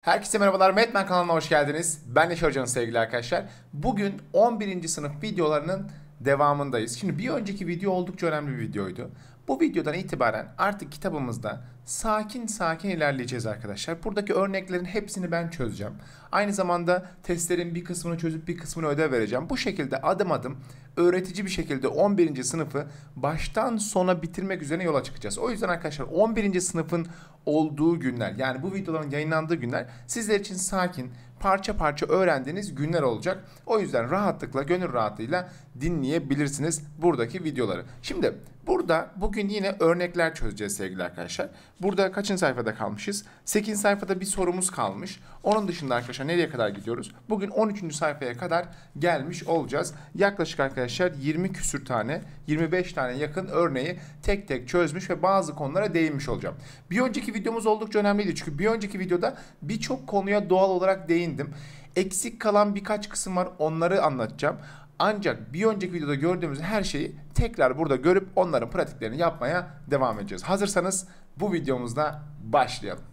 Herkese merhabalar, Metman kanalına hoş geldiniz. Ben Neşe Hoca'nın sevgili arkadaşlar. Bugün 11. sınıf videolarının devamındayız. Şimdi bir önceki video oldukça önemli bir videoydu. Bu videodan itibaren artık kitabımızda sakin sakin ilerleyeceğiz arkadaşlar. Buradaki örneklerin hepsini ben çözeceğim. Aynı zamanda testlerin bir kısmını çözüp bir kısmını ödev vereceğim. Bu şekilde adım adım öğretici bir şekilde 11. sınıfı baştan sona bitirmek üzere yola çıkacağız. O yüzden arkadaşlar 11. sınıfın olduğu günler yani bu videoların yayınlandığı günler sizler için sakin, parça parça öğrendiğiniz günler olacak. O yüzden rahatlıkla, gönül rahatlığıyla dinleyebilirsiniz buradaki videoları. Şimdi burada bugün yine örnekler çözeceğiz sevgili arkadaşlar. Burada kaçıncı sayfada kalmışız? 8. sayfada bir sorumuz kalmış. Onun dışında arkadaşlar nereye kadar gidiyoruz? Bugün 13. sayfaya kadar gelmiş olacağız. Yaklaşık arkadaşlar 20 küsür tane, 25 tane yakın örneği tek tek çözmüş ve bazı konulara değinmiş olacağım. Bir önceki videomuz oldukça önemliydi. Çünkü bir önceki videoda birçok konuya doğal olarak değindim. Eksik kalan birkaç kısım var onları anlatacağım. Ancak bir önceki videoda gördüğümüz her şeyi tekrar burada görüp onların pratiklerini yapmaya devam edeceğiz. Hazırsanız bu videomuzda başlayalım.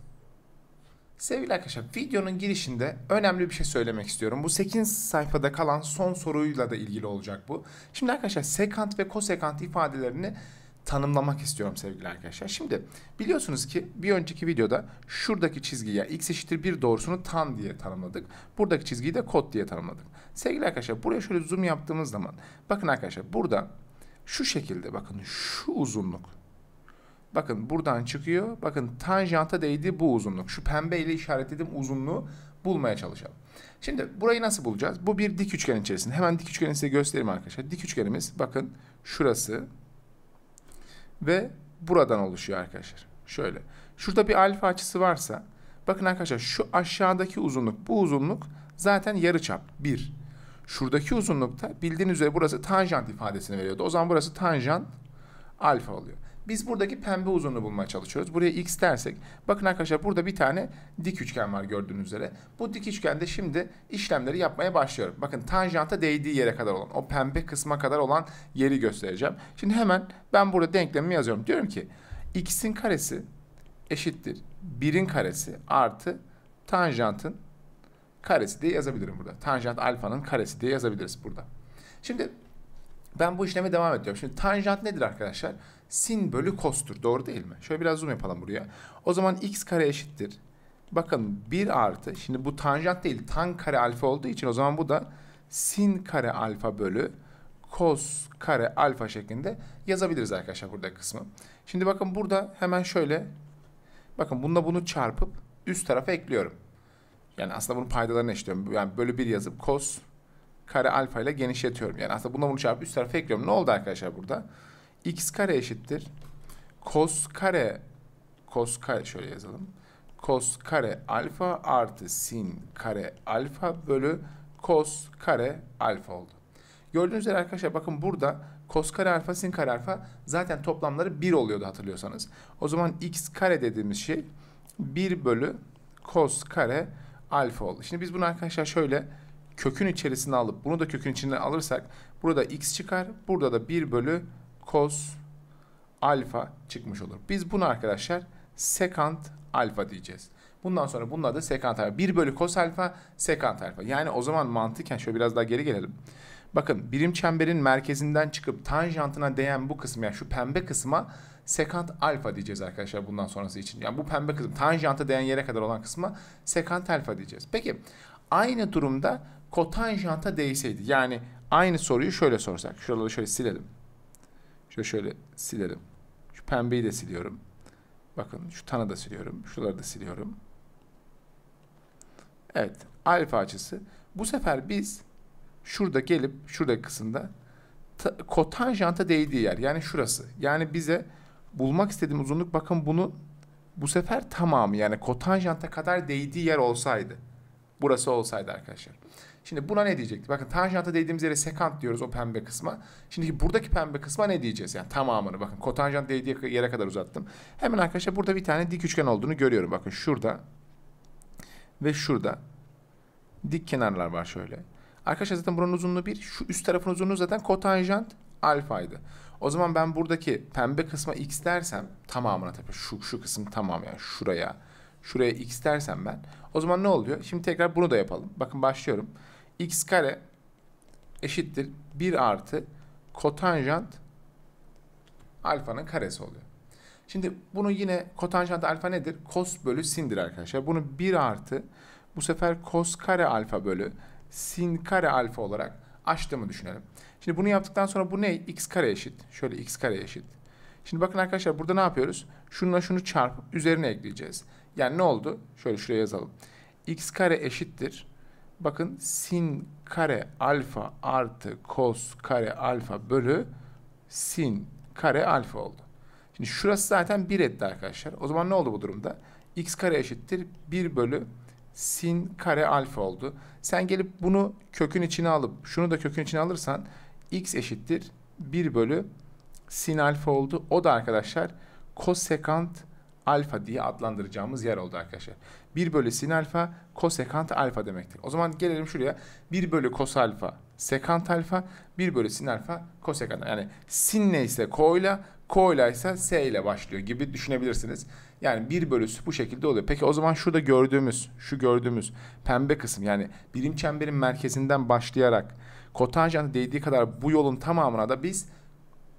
Sevgili arkadaşlar videonun girişinde önemli bir şey söylemek istiyorum. Bu 8 sayfada kalan son soruyla da ilgili olacak bu. Şimdi arkadaşlar sekant ve kosekant ifadelerini tanımlamak istiyorum sevgili arkadaşlar. Şimdi biliyorsunuz ki bir önceki videoda şuradaki çizgiye x eşittir 1 doğrusunu tan diye tanımladık. Buradaki çizgiyi de kot diye tanımladık. Sevgili arkadaşlar buraya şöyle zoom yaptığımız zaman bakın arkadaşlar burada şu şekilde bakın şu uzunluk Bakın buradan çıkıyor. Bakın tanjanta değdi bu uzunluk. Şu pembe ile işaretlediğim uzunluğu bulmaya çalışalım. Şimdi burayı nasıl bulacağız? Bu bir dik üçgen içerisinde. Hemen dik üçgeni size göstereyim arkadaşlar. Dik üçgenimiz bakın şurası ve buradan oluşuyor arkadaşlar. Şöyle. Şurada bir alfa açısı varsa bakın arkadaşlar şu aşağıdaki uzunluk bu uzunluk zaten yarıçap 1. Şuradaki uzunlukta bildiğiniz üzere burası tanjant ifadesini veriyordu. O zaman burası tanjant alfa oluyor. Biz buradaki pembe uzunluğu bulmaya çalışıyoruz. Buraya x dersek bakın arkadaşlar burada bir tane dik üçgen var gördüğünüz üzere. Bu dik üçgende şimdi işlemleri yapmaya başlıyorum. Bakın tanjanta değdiği yere kadar olan o pembe kısma kadar olan yeri göstereceğim. Şimdi hemen ben burada denklemimi yazıyorum. Diyorum ki x'in karesi eşittir 1'in karesi artı tanjantın karesi diye yazabilirim burada. Tanjant alfanın karesi diye yazabiliriz burada. Şimdi ben bu işleme devam ediyorum. Şimdi tanjant nedir arkadaşlar? Sin bölü kostur. Doğru değil mi? Şöyle biraz zoom yapalım buraya. O zaman x kare eşittir. Bakın 1 artı. Şimdi bu tanjant değil. Tan kare alfa olduğu için o zaman bu da sin kare alfa bölü kos kare alfa şeklinde yazabiliriz arkadaşlar burada kısmı. Şimdi bakın burada hemen şöyle bakın bununla bunu çarpıp üst tarafa ekliyorum. Yani aslında bunun paydalarını eşliyorum. Yani bölü 1 yazıp kos kare alfa ile genişletiyorum. Yani aslında bununla bunu çarpıp üst tarafa ekliyorum. Ne oldu arkadaşlar burada? x kare eşittir. Kos kare kos kare şöyle yazalım. Kos kare alfa artı sin kare alfa bölü kos kare alfa oldu. Gördüğünüz üzere arkadaşlar bakın burada kos kare alfa sin kare alfa zaten toplamları 1 oluyordu hatırlıyorsanız. O zaman x kare dediğimiz şey 1 bölü kos kare alfa oldu. Şimdi biz bunu arkadaşlar şöyle kökün içerisine alıp bunu da kökün içine alırsak burada x çıkar. Burada da 1 bölü kos alfa çıkmış olur. Biz bunu arkadaşlar sekant alfa diyeceğiz. Bundan sonra bunun adı sekant alfa. 1 bölü kos alfa sekant alfa. Yani o zaman mantıken şöyle biraz daha geri gelelim. Bakın birim çemberin merkezinden çıkıp tanjantına değen bu kısım yani şu pembe kısma sekant alfa diyeceğiz arkadaşlar bundan sonrası için. Yani bu pembe kısım tanjanta değen yere kadar olan kısma sekant alfa diyeceğiz. Peki aynı durumda kotanjanta değseydi yani aynı soruyu şöyle sorsak. Şuraları şöyle silelim. Şöyle şöyle silerim. Şu pembeyi de siliyorum. Bakın şu tanı da siliyorum. Şuraları da siliyorum. Evet. Alfa açısı. Bu sefer biz şurada gelip şuradaki kısımda kotanjanta değdiği yer. Yani şurası. Yani bize bulmak istediğim uzunluk bakın bunu bu sefer tamamı yani kotanjanta kadar değdiği yer olsaydı. Burası olsaydı arkadaşlar. Şimdi buna ne diyecektik? Bakın tanjanta değdiğimiz yere sekant diyoruz o pembe kısma. Şimdi buradaki pembe kısma ne diyeceğiz? Yani tamamını bakın kotanjant değdiği yere kadar uzattım. Hemen arkadaşlar burada bir tane dik üçgen olduğunu görüyorum. Bakın şurada ve şurada dik kenarlar var şöyle. Arkadaşlar zaten buranın uzunluğu bir. Şu üst tarafın uzunluğu zaten kotanjant alfaydı. O zaman ben buradaki pembe kısma x dersem tamamına tabii şu, şu kısım tamam yani şuraya, şuraya x dersem ben o zaman ne oluyor? Şimdi tekrar bunu da yapalım. Bakın başlıyorum. x kare eşittir 1 artı kotanjant alfanın karesi oluyor. Şimdi bunu yine kotanjant alfa nedir? Kos bölü sindir arkadaşlar. Bunu 1 artı bu sefer kos kare alfa bölü sin kare alfa olarak açtığımı düşünelim. Şimdi bunu yaptıktan sonra bu ne? x kare eşit. Şöyle x kare eşit. Şimdi bakın arkadaşlar burada ne yapıyoruz? Şununla şunu çarpıp üzerine ekleyeceğiz. Yani ne oldu? Şöyle şuraya yazalım. x kare eşittir. Bakın sin kare alfa artı kos kare alfa bölü sin kare alfa oldu. Şimdi şurası zaten 1 etti arkadaşlar. O zaman ne oldu bu durumda? x kare eşittir 1 bölü sin kare alfa oldu. Sen gelip bunu kökün içine alıp şunu da kökün içine alırsan x eşittir 1 bölü sin alfa oldu. O da arkadaşlar kosekant alfa diye adlandıracağımız yer oldu arkadaşlar. 1 bölü sin alfa kosekant alfa demektir. O zaman gelelim şuraya. 1 bölü kos alfa sekant alfa 1 bölü sin alfa kosekant. Yani sin neyse ko'yla ko'yla ise s ile başlıyor gibi düşünebilirsiniz. Yani 1 bölüsü bu şekilde oluyor. Peki o zaman şurada gördüğümüz, şu gördüğümüz pembe kısım yani birim çemberin merkezinden başlayarak kotanjantı değdiği kadar bu yolun tamamına da biz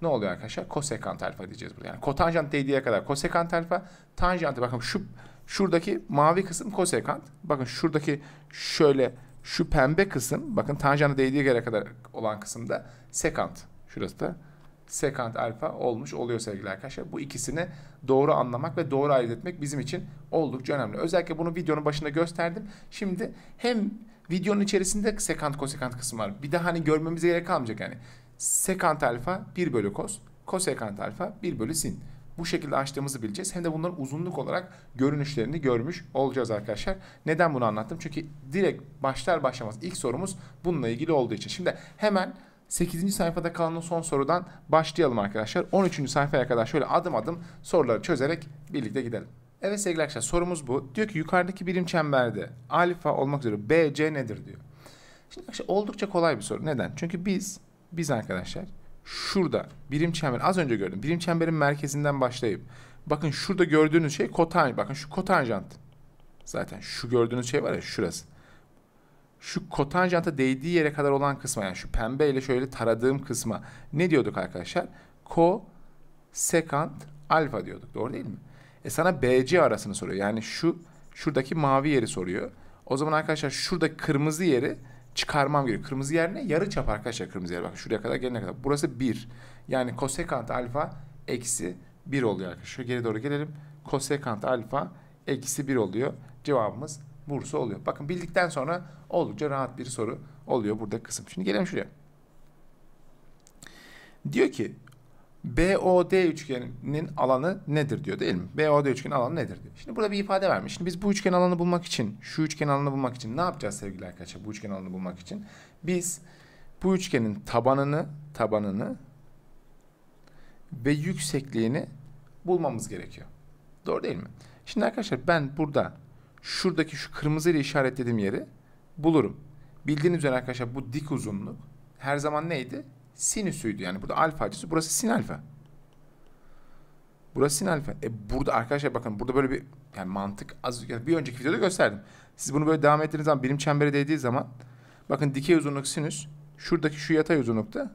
ne oluyor arkadaşlar? Kosekant alfa diyeceğiz burada. Yani kotanjant değdiği kadar kosekant alfa, tanjantı bakın şu şuradaki mavi kısım kosekant. Bakın şuradaki şöyle şu pembe kısım bakın tanjantı değdiği yere kadar olan kısımda sekant. Şurası da sekant alfa olmuş oluyor sevgili arkadaşlar. Bu ikisini doğru anlamak ve doğru ayırt etmek bizim için oldukça önemli. Özellikle bunu videonun başında gösterdim. Şimdi hem videonun içerisinde sekant kosekant kısmı var. Bir de hani görmemize gerek kalmayacak yani. Sekant alfa 1 bölü kos, kosekant alfa 1 bölü sin. Bu şekilde açtığımızı bileceğiz. Hem de bunların uzunluk olarak görünüşlerini görmüş olacağız arkadaşlar. Neden bunu anlattım? Çünkü direkt başlar başlamaz ilk sorumuz bununla ilgili olduğu için. Şimdi hemen 8. sayfada kalan son sorudan başlayalım arkadaşlar. 13. sayfaya kadar şöyle adım adım soruları çözerek birlikte gidelim. Evet sevgili arkadaşlar sorumuz bu. Diyor ki yukarıdaki birim çemberde alfa olmak üzere BC nedir diyor. Şimdi arkadaşlar oldukça kolay bir soru. Neden? Çünkü biz biz arkadaşlar şurada birim çember az önce gördüm. Birim çemberin merkezinden başlayıp bakın şurada gördüğünüz şey kotanjant. Bakın şu kotanjant. Zaten şu gördüğünüz şey var ya şurası. Şu kotanjanta değdiği yere kadar olan kısma yani şu pembe ile şöyle taradığım kısma ne diyorduk arkadaşlar? Ko sekant alfa diyorduk. Doğru değil mi? E sana BC arasını soruyor. Yani şu şuradaki mavi yeri soruyor. O zaman arkadaşlar şurada kırmızı yeri çıkarmam gerekiyor. Kırmızı yer ne? Yarı çap arkadaşlar kırmızı yer. Bakın şuraya kadar gelene kadar. Burası 1. Yani kosekant alfa eksi 1 oluyor arkadaşlar. Şu geri doğru gelelim. Kosekant alfa eksi 1 oluyor. Cevabımız Bursa oluyor. Bakın bildikten sonra oldukça rahat bir soru oluyor burada kısım. Şimdi gelelim şuraya. Diyor ki BOD üçgeninin alanı nedir diyor değil mi? BOD üçgenin alanı nedir diyor. Şimdi burada bir ifade vermiş. Şimdi biz bu üçgen alanını bulmak için, şu üçgen alanını bulmak için ne yapacağız sevgili arkadaşlar? Bu üçgen alanını bulmak için biz bu üçgenin tabanını, tabanını ve yüksekliğini bulmamız gerekiyor. Doğru değil mi? Şimdi arkadaşlar ben burada şuradaki şu kırmızı ile işaretlediğim yeri bulurum. Bildiğiniz üzere arkadaşlar bu dik uzunluk her zaman neydi? Sinüsüydü. Yani burada alfa açısı. Burası sin alfa. Burası sin alfa. E burada arkadaşlar bakın burada böyle bir yani mantık az yani bir önceki videoda gösterdim. Siz bunu böyle devam ettiğiniz zaman birim çembere değdiği zaman bakın dikey uzunluk sinüs şuradaki şu yatay uzunlukta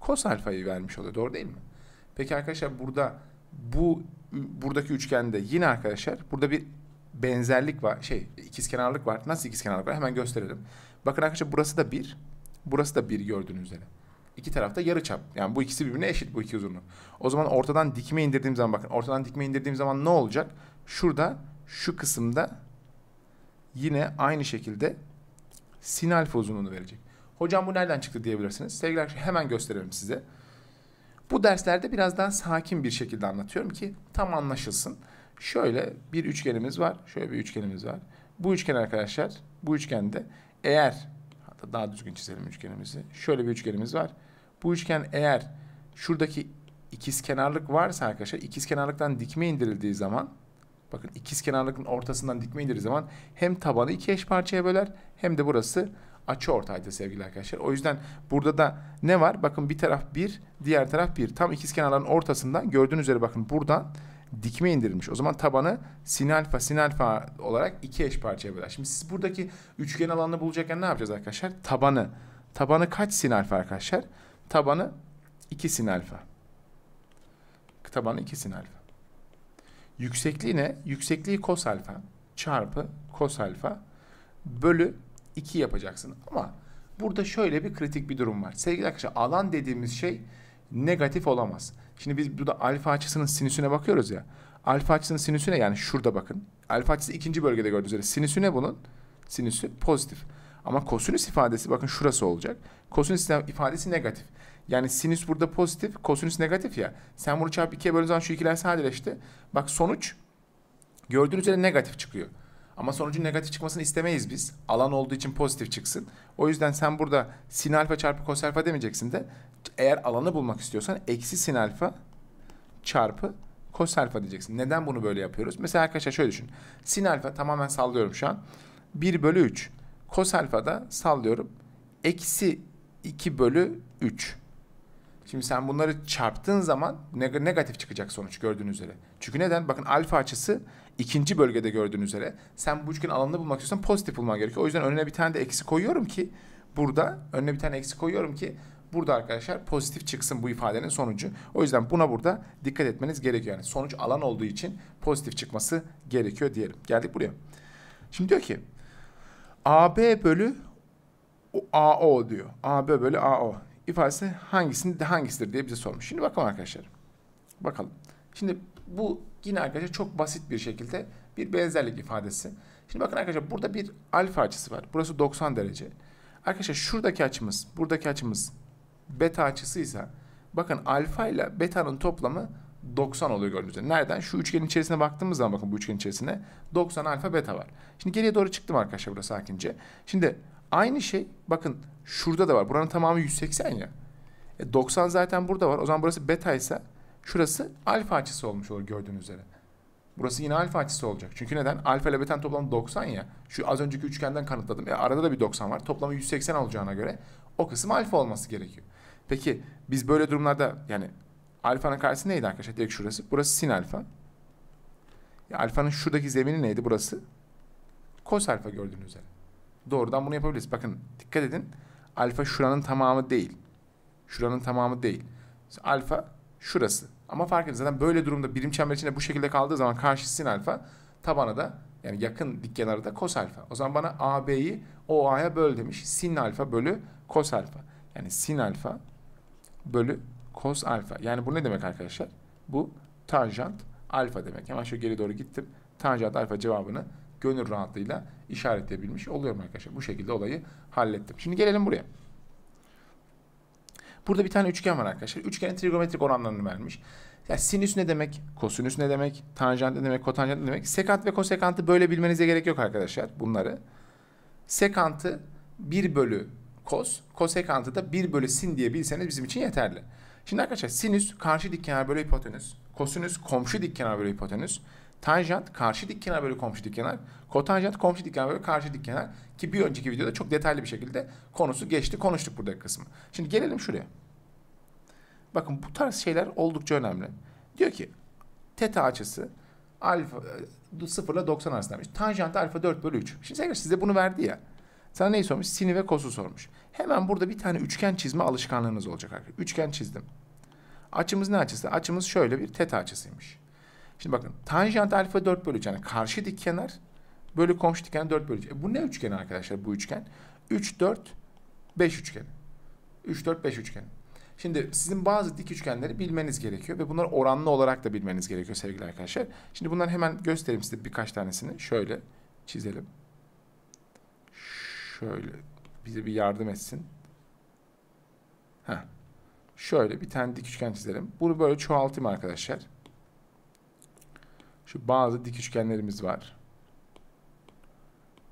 kos alfayı vermiş oluyor. Doğru değil mi? Peki arkadaşlar burada bu buradaki üçgende yine arkadaşlar burada bir benzerlik var. Şey ikizkenarlık var. Nasıl ikizkenarlık var? Hemen gösterelim. Bakın arkadaşlar burası da bir. Burası da bir gördüğünüz üzere. İki tarafta yarı çap. Yani bu ikisi birbirine eşit bu iki uzunluk. O zaman ortadan dikme indirdiğim zaman bakın ortadan dikme indirdiğim zaman ne olacak? Şurada şu kısımda yine aynı şekilde sin alfa uzunluğunu verecek. Hocam bu nereden çıktı diyebilirsiniz. Sevgili arkadaşlar hemen gösterelim size. Bu derslerde biraz daha sakin bir şekilde anlatıyorum ki tam anlaşılsın. Şöyle bir üçgenimiz var. Şöyle bir üçgenimiz var. Bu üçgen arkadaşlar bu üçgende eğer daha düzgün çizelim üçgenimizi. Şöyle bir üçgenimiz var. Bu üçgen eğer şuradaki ikizkenarlık varsa arkadaşlar ikizkenarlıktan dikme indirildiği zaman bakın ikizkenarlıkın ortasından dikme indirildiği zaman hem tabanı iki eş parçaya böler hem de burası açı ortaydı sevgili arkadaşlar. O yüzden burada da ne var? Bakın bir taraf bir, diğer taraf bir. Tam ikizkenarların ortasından gördüğünüz üzere bakın buradan dikme indirilmiş. O zaman tabanı sin alfa sin alfa olarak iki eş parçaya böler. Şimdi siz buradaki üçgen alanını bulacakken ne yapacağız arkadaşlar? Tabanı. Tabanı kaç sin alfa arkadaşlar? Tabanı 2 sin alfa. Tabanı 2 sin alfa. Yüksekliği ne? Yüksekliği kos alfa çarpı kos alfa bölü 2 yapacaksın. Ama burada şöyle bir kritik bir durum var. Sevgili arkadaşlar alan dediğimiz şey negatif olamaz. Şimdi biz burada alfa açısının sinüsüne bakıyoruz ya. Alfa açısının sinüsüne yani şurada bakın. Alfa açısı ikinci bölgede gördüğünüz üzere. Sinüsü ne bunun? Sinüsü pozitif. Ama kosinüs ifadesi bakın şurası olacak. Kosinüs ifadesi negatif. Yani sinüs burada pozitif, kosinüs negatif ya. Sen bunu çarpı ikiye böldüğün zaman şu ikiler sadeleşti. Bak sonuç gördüğünüz üzere negatif çıkıyor. Ama sonucun negatif çıkmasını istemeyiz biz. Alan olduğu için pozitif çıksın. O yüzden sen burada sin alfa çarpı kos alfa demeyeceksin de eğer alanı bulmak istiyorsan eksi sin alfa çarpı kos alfa diyeceksin. Neden bunu böyle yapıyoruz? Mesela arkadaşlar şöyle düşün. Sin alfa tamamen sallıyorum şu an. 1 bölü 3. Kos alfa da sallıyorum. Eksi 2 bölü 3. Şimdi sen bunları çarptığın zaman negatif çıkacak sonuç gördüğünüz üzere. Çünkü neden? Bakın alfa açısı ikinci bölgede gördüğünüz üzere. Sen bu üçgenin alanını bulmak istiyorsan pozitif bulman gerekiyor. O yüzden önüne bir tane de eksi koyuyorum ki burada önüne bir tane eksi koyuyorum ki burada arkadaşlar pozitif çıksın bu ifadenin sonucu. O yüzden buna burada dikkat etmeniz gerekiyor. Yani sonuç alan olduğu için pozitif çıkması gerekiyor diyelim. Geldik buraya. Şimdi diyor ki AB bölü AO diyor. AB bölü AO ifadesi hangisinin de hangisidir diye bize sormuş. Şimdi bakalım arkadaşlar. Bakalım. Şimdi bu yine arkadaşlar çok basit bir şekilde bir benzerlik ifadesi. Şimdi bakın arkadaşlar burada bir alfa açısı var. Burası 90 derece. Arkadaşlar şuradaki açımız, buradaki açımız beta açısıysa bakın alfa ile beta'nın toplamı 90 oluyor gördüğünüz üzere. Nereden? Şu üçgenin içerisine baktığımız zaman bakın bu üçgenin içerisine 90 alfa beta var. Şimdi geriye doğru çıktım arkadaşlar burada sakince. Şimdi aynı şey bakın şurada da var. Buranın tamamı 180 ya. E 90 zaten burada var. O zaman burası beta ise şurası alfa açısı olmuş olur gördüğünüz üzere. Burası yine alfa açısı olacak. Çünkü neden? Alfa ile beta'nın toplamı 90 ya. Şu az önceki üçgenden kanıtladım. E arada da bir 90 var. Toplamı 180 olacağına göre o kısım alfa olması gerekiyor. Peki biz böyle durumlarda yani alfanın karşısı neydi arkadaşlar? Direkt şurası. Burası sin alfa. Ya alfanın şuradaki zemini neydi? Burası kos alfa gördüğünüz üzere. Doğrudan bunu yapabiliriz. Bakın dikkat edin. Alfa şuranın tamamı değil. Şuranın tamamı değil. Alfa şurası. Ama fark edin zaten böyle durumda birim çember içinde bu şekilde kaldığı zaman karşı sin alfa tabana da yani yakın dik kenarı da kos alfa. O zaman bana AB'yi OA'ya böl demiş. Sin alfa bölü kos alfa. Yani sin alfa bölü kos alfa. Yani bu ne demek arkadaşlar? Bu tanjant alfa demek. Hemen şöyle geri doğru gittim. Tanjant alfa cevabını gönül rahatlığıyla işaretleyebilmiş oluyorum arkadaşlar. Bu şekilde olayı hallettim. Şimdi gelelim buraya. Burada bir tane üçgen var arkadaşlar. Üçgenin trigonometrik oranlarını vermiş. Ya sinüs ne demek? Kosinüs ne demek? Tanjant ne demek? Kotanjant ne demek? Sekant ve kosekantı böyle bilmenize gerek yok arkadaşlar bunları. Sekantı 1 bölü kos, kosekantı da 1 bölü sin diye bilseniz bizim için yeterli. Şimdi arkadaşlar sinüs karşı dik kenar bölü hipotenüs. Kosinüs komşu dik kenar bölü hipotenüs. Tanjant karşı dik kenar bölü komşu dik kenar. Kotanjant komşu dik kenar bölü karşı dik kenar. Ki bir önceki videoda çok detaylı bir şekilde konusu geçti. Konuştuk buradaki kısmı. Şimdi gelelim şuraya. Bakın bu tarz şeyler oldukça önemli. Diyor ki teta açısı alfa 0 ile 90 arasındaymış. Tanjant alfa 4 bölü 3. Şimdi size bunu verdi ya. Sana neyi sormuş? Sini ve kosu sormuş. Hemen burada bir tane üçgen çizme alışkanlığınız olacak arkadaşlar. Üçgen çizdim. Açımız ne açısı? Açımız şöyle bir teta açısıymış. Şimdi bakın tanjant alfa 4 bölü 3 yani karşı dik kenar bölü komşu dik kenar 4 bölü 3. E bu ne üçgeni arkadaşlar bu üçgen? 3 4 5 üçgeni. 3 4 5 üçgeni. Şimdi sizin bazı dik üçgenleri bilmeniz gerekiyor ve bunları oranlı olarak da bilmeniz gerekiyor sevgili arkadaşlar. Şimdi bunları hemen göstereyim size birkaç tanesini. Şöyle çizelim. Şöyle bize bir yardım etsin. Heh. Şöyle bir tane dik üçgen çizelim. Bunu böyle çoğaltayım arkadaşlar. Şu bazı dik üçgenlerimiz var.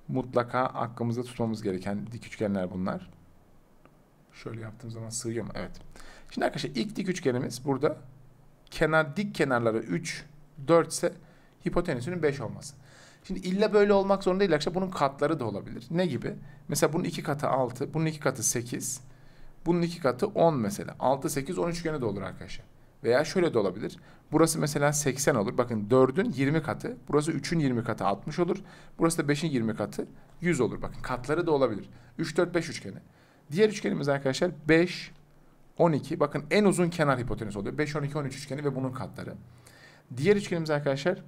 Mutlaka aklımızda tutmamız gereken dik üçgenler bunlar. Şöyle yaptığım zaman sığıyor mu? Evet. Şimdi arkadaşlar ilk dik üçgenimiz burada. Kenar dik kenarları 3, 4 ise hipotenüsünün 5 olması. Şimdi illa böyle olmak zorunda değil arkadaşlar. Bunun katları da olabilir. Ne gibi? Mesela bunun iki katı 6, bunun iki katı 8, bunun iki katı 10 mesela. 6, 8, 10 üçgeni de olur arkadaşlar. Veya şöyle de olabilir. Burası mesela 80 olur. Bakın 4'ün 20 katı. Burası 3'ün 20 katı 60 olur. Burası da 5'in 20 katı 100 olur. Bakın katları da olabilir. 3, 4, 5 üçgeni. Diğer üçgenimiz arkadaşlar 5, 12. Bakın en uzun kenar hipotenüs oluyor. 5, 12, 13 üçgeni ve bunun katları. Diğer üçgenimiz arkadaşlar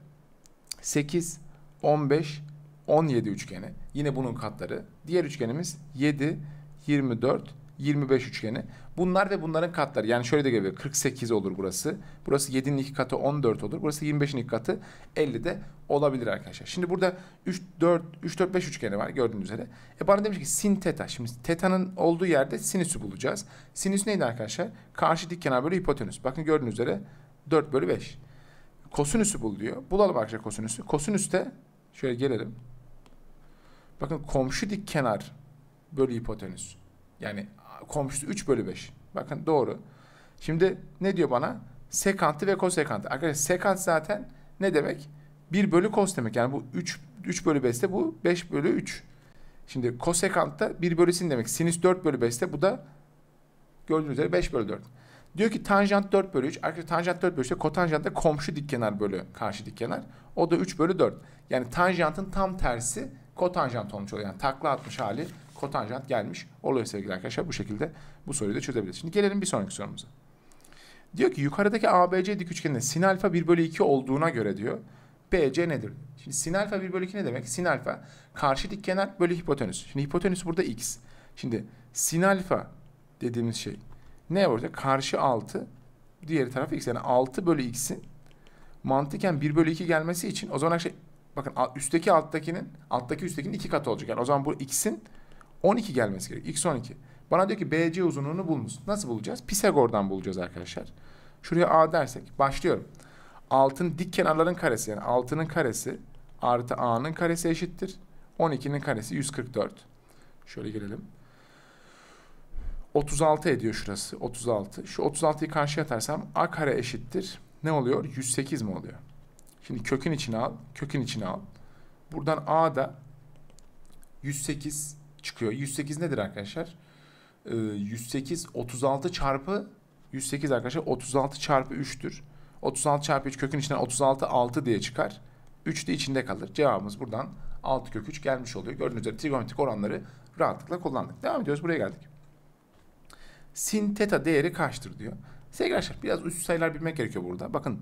8, 15, 17 üçgeni. Yine bunun katları. Diğer üçgenimiz 7, 24, 25 üçgeni. Bunlar ve bunların katları. Yani şöyle de geliyor. 48 olur burası. Burası 7'nin iki katı 14 olur. Burası 25'in iki katı 50 de olabilir arkadaşlar. Şimdi burada 3 4 3 4 5 üçgeni var gördüğünüz üzere. E bana demiş ki sin teta. Şimdi teta'nın olduğu yerde sinüsü bulacağız. Sinüs neydi arkadaşlar? Karşı dik kenar bölü hipotenüs. Bakın gördüğünüz üzere 4 bölü 5. Kosinüsü bul diyor. Bulalım arkadaşlar kosinüsü. Kosinüs de şöyle gelelim. Bakın komşu dik kenar bölü hipotenüs. Yani komşusu 3 bölü 5. Bakın doğru. Şimdi ne diyor bana? Sekantı ve kosekantı. Arkadaşlar sekant zaten ne demek? 1 bölü kos demek. Yani bu 3, 3 bölü 5'te bu 5 bölü 3. Şimdi kosekant da 1 bölü sin demek. Sinüs 4 bölü 5'te bu da gördüğünüz üzere 5 bölü 4. Diyor ki tanjant 4 bölü 3. Arkadaşlar tanjant 4 bölü 3'te kotanjant da komşu dikkenar bölü karşı dikkenar. O da 3 bölü 4. Yani tanjantın tam tersi kotanjant olmuş oluyor. Yani takla atmış hali kotanjant gelmiş oluyor sevgili arkadaşlar. Bu şekilde bu soruyu da çözebiliriz. Şimdi gelelim bir sonraki sorumuza. Diyor ki yukarıdaki ABC dik üçgeninde sin alfa 1 bölü 2 olduğuna göre diyor BC nedir? Şimdi sin alfa 1 bölü 2 ne demek? Sin alfa karşı dik kenar bölü hipotenüs. Şimdi hipotenüs burada x. Şimdi sin alfa dediğimiz şey ne olacak? Karşı 6 diğer taraf x. Yani 6 bölü x'in mantıken 1 bölü 2 gelmesi için o zaman şey bakın üstteki alttakinin alttaki üsttekinin iki katı olacak. Yani o zaman bu x'in 12 gelmesi gerekiyor. X 12. Bana diyor ki BC uzunluğunu bulmuş. Nasıl bulacağız? Pisagor'dan bulacağız arkadaşlar. Şuraya A dersek başlıyorum. Altın dik kenarların karesi yani altının karesi artı A'nın karesi eşittir. 12'nin karesi 144. Şöyle gelelim. 36 ediyor şurası. 36. Şu 36'yı karşıya atarsam A kare eşittir. Ne oluyor? 108 mi oluyor? Şimdi kökün içine al. Kökün içine al. Buradan A da 108 çıkıyor. 108 nedir arkadaşlar? Ee, 108 36 çarpı 108 arkadaşlar 36 çarpı 3'tür. 36 çarpı 3 kökün içinden 36 6 diye çıkar. 3 de içinde kalır. Cevabımız buradan 6 kök 3 gelmiş oluyor. Gördüğünüz üzere trigonometrik oranları rahatlıkla kullandık. Devam ediyoruz. Buraya geldik. Sin teta değeri kaçtır diyor. Sevgili arkadaşlar biraz üst sayılar bilmek gerekiyor burada. Bakın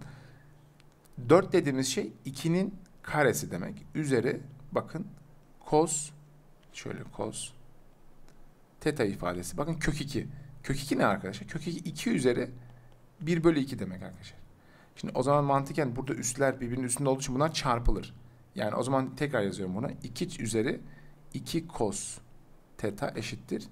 4 dediğimiz şey 2'nin karesi demek. Üzeri bakın cos Şöyle cos teta ifadesi. Bakın kök 2. Kök 2 ne arkadaşlar? Kök 2 2 üzeri 1 bölü 2 demek arkadaşlar. Şimdi o zaman mantıken burada üstler birbirinin üstünde olduğu için bunlar çarpılır. Yani o zaman tekrar yazıyorum buna. 2 üzeri 2 cos teta eşittir.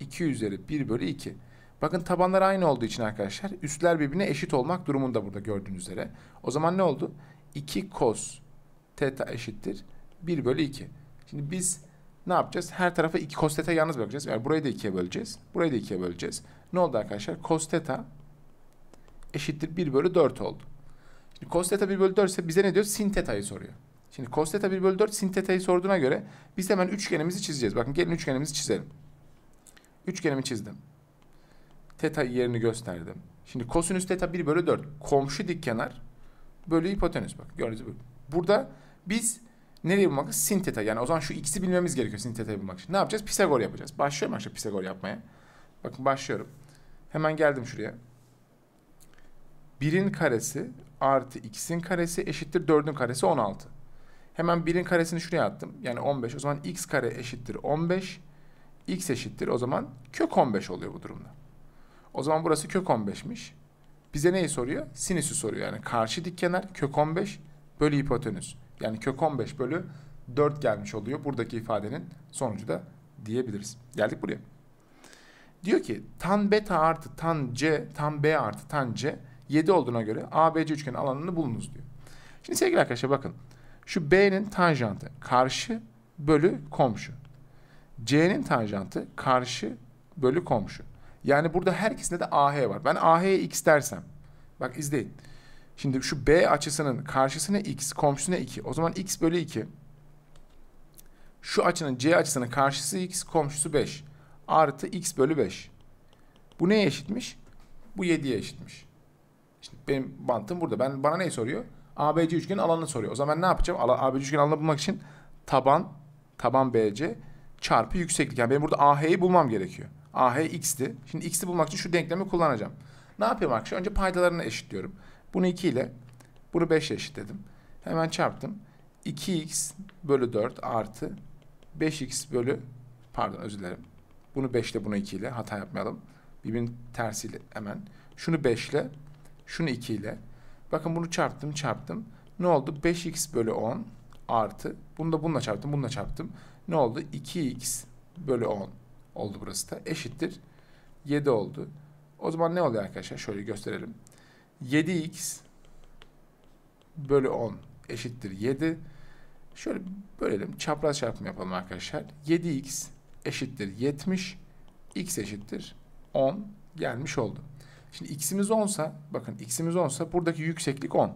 2 üzeri 1 bölü 2. Bakın tabanlar aynı olduğu için arkadaşlar üstler birbirine eşit olmak durumunda burada gördüğünüz üzere. O zaman ne oldu? 2 cos teta eşittir 1 bölü 2. Şimdi biz ne yapacağız? Her tarafa 2 cos theta yalnız bırakacağız. Yani burayı da 2'ye böleceğiz. Burayı da 2'ye böleceğiz. Ne oldu arkadaşlar? Cos theta eşittir 1 bölü 4 oldu. Şimdi cos theta 1 bölü 4 ise bize ne diyor? Sin theta'yı soruyor. Şimdi cos theta 1 bölü 4 sin theta'yı sorduğuna göre biz hemen üçgenimizi çizeceğiz. Bakın gelin üçgenimizi çizelim. Üçgenimi çizdim. Theta yerini gösterdim. Şimdi kosinüs theta 1 bölü 4. Komşu dik kenar bölü hipotenüs. Bak gördüğünüz gibi. Burada biz Nereye bulmak? Sin teta. Yani o zaman şu x'i bilmemiz gerekiyor sin teta'yı bulmak için. Ne yapacağız? Pisagor yapacağız. Başlıyorum arkadaşlar Pisagor yapmaya. Bakın başlıyorum. Hemen geldim şuraya. 1'in karesi artı x'in karesi eşittir 4'ün karesi 16. Hemen 1'in karesini şuraya attım. Yani 15. O zaman x kare eşittir 15. x eşittir. O zaman kök 15 oluyor bu durumda. O zaman burası kök 15'miş. Bize neyi soruyor? Sinüsü soruyor. Yani karşı dik kenar kök 15 bölü hipotenüs. Yani kök 15 bölü 4 gelmiş oluyor. Buradaki ifadenin sonucu da diyebiliriz. Geldik buraya. Diyor ki tan beta artı tan c, tan b artı tan c 7 olduğuna göre ABC üçgen alanını bulunuz diyor. Şimdi sevgili arkadaşlar bakın. Şu B'nin tanjantı karşı bölü komşu. C'nin tanjantı karşı bölü komşu. Yani burada her ikisinde de AH var. Ben AH'ye x dersem. Bak izleyin. Şimdi şu B açısının karşısına x, komşusuna 2. O zaman x bölü 2. Şu açının C açısının karşısı x, komşusu 5. Artı x bölü 5. Bu neye eşitmiş? Bu 7'ye eşitmiş. İşte benim mantığım burada. Ben bana neyi soruyor? ABC üçgenin alanını soruyor. O zaman ben ne yapacağım? ABC üçgenin alanını bulmak için taban taban BC çarpı yükseklik. Yani benim burada AH'yi bulmam gerekiyor. AH x'ti. Şimdi x'i bulmak için şu denklemi kullanacağım. Ne yapıyorum arkadaşlar? Önce paydalarını eşitliyorum. Bunu 2 ile bunu 5 ile eşitledim. Hemen çarptım. 2x bölü 4 artı 5x bölü pardon özür dilerim. Bunu 5 ile bunu 2 ile hata yapmayalım. Birbirinin tersiyle hemen. Şunu 5 ile şunu 2 ile. Bakın bunu çarptım çarptım. Ne oldu? 5x bölü 10 artı. Bunu da bununla çarptım bununla çarptım. Ne oldu? 2x bölü 10 oldu burası da. Eşittir. 7 oldu. O zaman ne oluyor arkadaşlar? Şöyle gösterelim. 7x bölü 10 eşittir 7. Şöyle bölelim. Çapraz çarpım yapalım arkadaşlar. 7x eşittir 70. x eşittir 10 gelmiş oldu. Şimdi x'imiz 10 sa bakın x'imiz 10 sa buradaki yükseklik 10.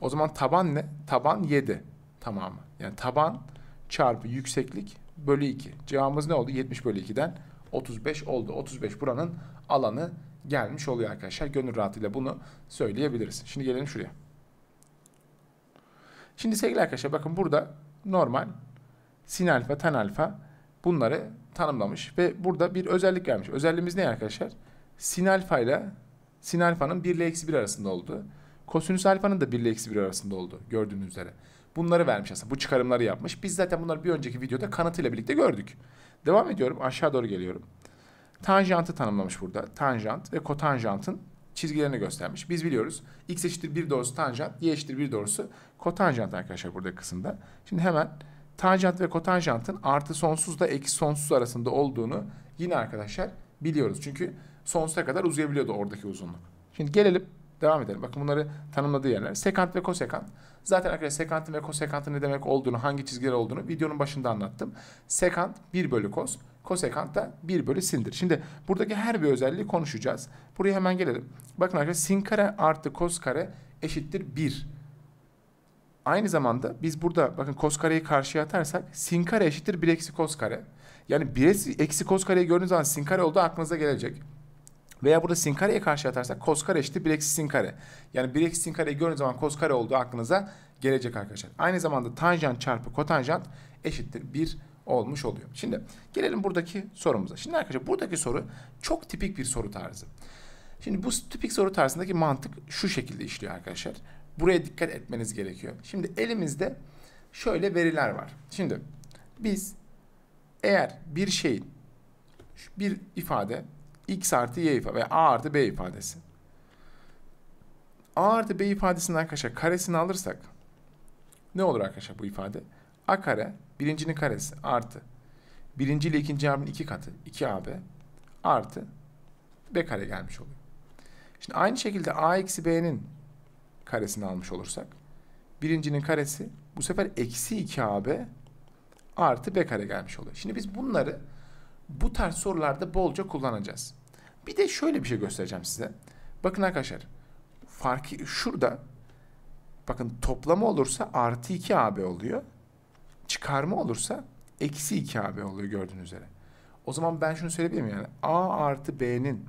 O zaman taban ne? Taban 7 tamamı. Yani taban çarpı yükseklik bölü 2. Cevabımız ne oldu? 70 bölü 2'den 35 oldu. 35 buranın alanı gelmiş oluyor arkadaşlar. Gönül rahatıyla bunu söyleyebiliriz. Şimdi gelelim şuraya. Şimdi sevgili arkadaşlar bakın burada normal sin alfa, tan alfa bunları tanımlamış ve burada bir özellik vermiş. Özelliğimiz ne arkadaşlar? Sin alfa ile sin alfanın 1 ile eksi 1 arasında olduğu, kosinüs alfanın da 1 ile eksi 1 arasında olduğu gördüğünüz üzere. Bunları vermiş aslında. Bu çıkarımları yapmış. Biz zaten bunları bir önceki videoda kanıtıyla birlikte gördük. Devam ediyorum. Aşağı doğru geliyorum. Tanjantı tanımlamış burada. Tanjant ve kotanjantın çizgilerini göstermiş. Biz biliyoruz. X eşittir 1 doğrusu tanjant, Y eşittir 1 doğrusu kotanjant arkadaşlar burada kısımda. Şimdi hemen tanjant ve kotanjantın artı sonsuzla eksi sonsuz arasında olduğunu yine arkadaşlar biliyoruz. Çünkü sonsuza kadar uzayabiliyordu oradaki uzunluk. Şimdi gelelim devam edelim. Bakın bunları tanımladığı yerler. Sekant ve kosekant. Zaten arkadaşlar sekantın ve kosekantın ne demek olduğunu, hangi çizgiler olduğunu videonun başında anlattım. Sekant 1 bölü kos, kosekant da 1 bölü sindir. Şimdi buradaki her bir özelliği konuşacağız. Buraya hemen gelelim. Bakın arkadaşlar sin kare artı kos kare eşittir 1. Aynı zamanda biz burada bakın kos kareyi karşıya atarsak sin kare eşittir 1 eksi kos kare. Yani 1 eksi kos kareyi gördüğünüz zaman sin kare olduğu aklınıza gelecek. Veya burada sin kareye karşı atarsak kos kare eşittir 1 eksi sin kare. Yani 1 eksi sin kareyi gördüğünüz zaman kos kare olduğu aklınıza gelecek arkadaşlar. Aynı zamanda tanjant çarpı kotanjant eşittir 1 olmuş oluyor. Şimdi gelelim buradaki sorumuza. Şimdi arkadaşlar buradaki soru çok tipik bir soru tarzı. Şimdi bu tipik soru tarzındaki mantık şu şekilde işliyor arkadaşlar. Buraya dikkat etmeniz gerekiyor. Şimdi elimizde şöyle veriler var. Şimdi biz eğer bir şeyin bir ifade x artı y ifade veya a artı b ifadesi a artı b ifadesinin arkadaşlar karesini alırsak ne olur arkadaşlar bu ifade? a kare birincinin karesi artı birinci ile ikinci çarpımın iki katı 2ab artı b kare gelmiş oluyor. Şimdi aynı şekilde a eksi b'nin karesini almış olursak birincinin karesi bu sefer eksi 2ab artı b kare gelmiş oluyor. Şimdi biz bunları bu tarz sorularda bolca kullanacağız. Bir de şöyle bir şey göstereceğim size. Bakın arkadaşlar farkı şurada bakın toplama olursa artı 2ab oluyor. Çıkarma olursa eksi 2ab oluyor gördüğünüz üzere. O zaman ben şunu söyleyebilir miyim yani a artı b'nin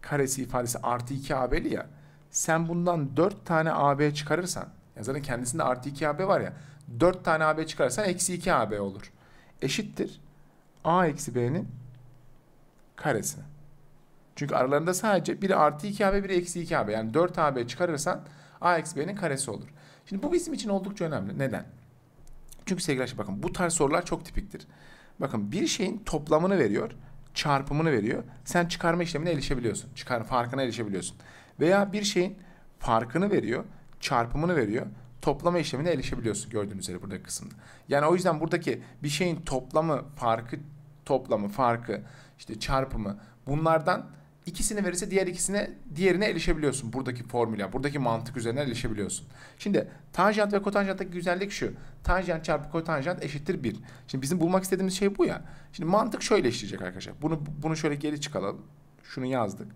karesi ifadesi artı 2ab'li ya sen bundan 4 tane AB çıkarırsan, yani zaten kendisinde artı 2 AB var ya, 4 tane AB çıkarırsan eksi 2 AB olur. Eşittir A eksi B'nin karesine. Çünkü aralarında sadece biri artı 2 AB, biri eksi 2 AB. Yani 4 AB çıkarırsan A eksi B'nin karesi olur. Şimdi bu bizim için oldukça önemli. Neden? Çünkü sevgili arkadaşlar bakın bu tarz sorular çok tipiktir. Bakın bir şeyin toplamını veriyor, çarpımını veriyor. Sen çıkarma işlemine erişebiliyorsun. Çıkar farkına erişebiliyorsun. Veya bir şeyin farkını veriyor, çarpımını veriyor. Toplama işlemine erişebiliyorsun gördüğünüz üzere buradaki kısımda. Yani o yüzden buradaki bir şeyin toplamı, farkı, toplamı, farkı, işte çarpımı bunlardan ikisini verirse diğer ikisine diğerine erişebiliyorsun buradaki formüle, buradaki mantık üzerine erişebiliyorsun. Şimdi tanjant ve kotanjanttaki güzellik şu. Tanjant çarpı kotanjant eşittir 1. Şimdi bizim bulmak istediğimiz şey bu ya. Şimdi mantık şöyle işleyecek arkadaşlar. Bunu bunu şöyle geri çıkaralım. Şunu yazdık.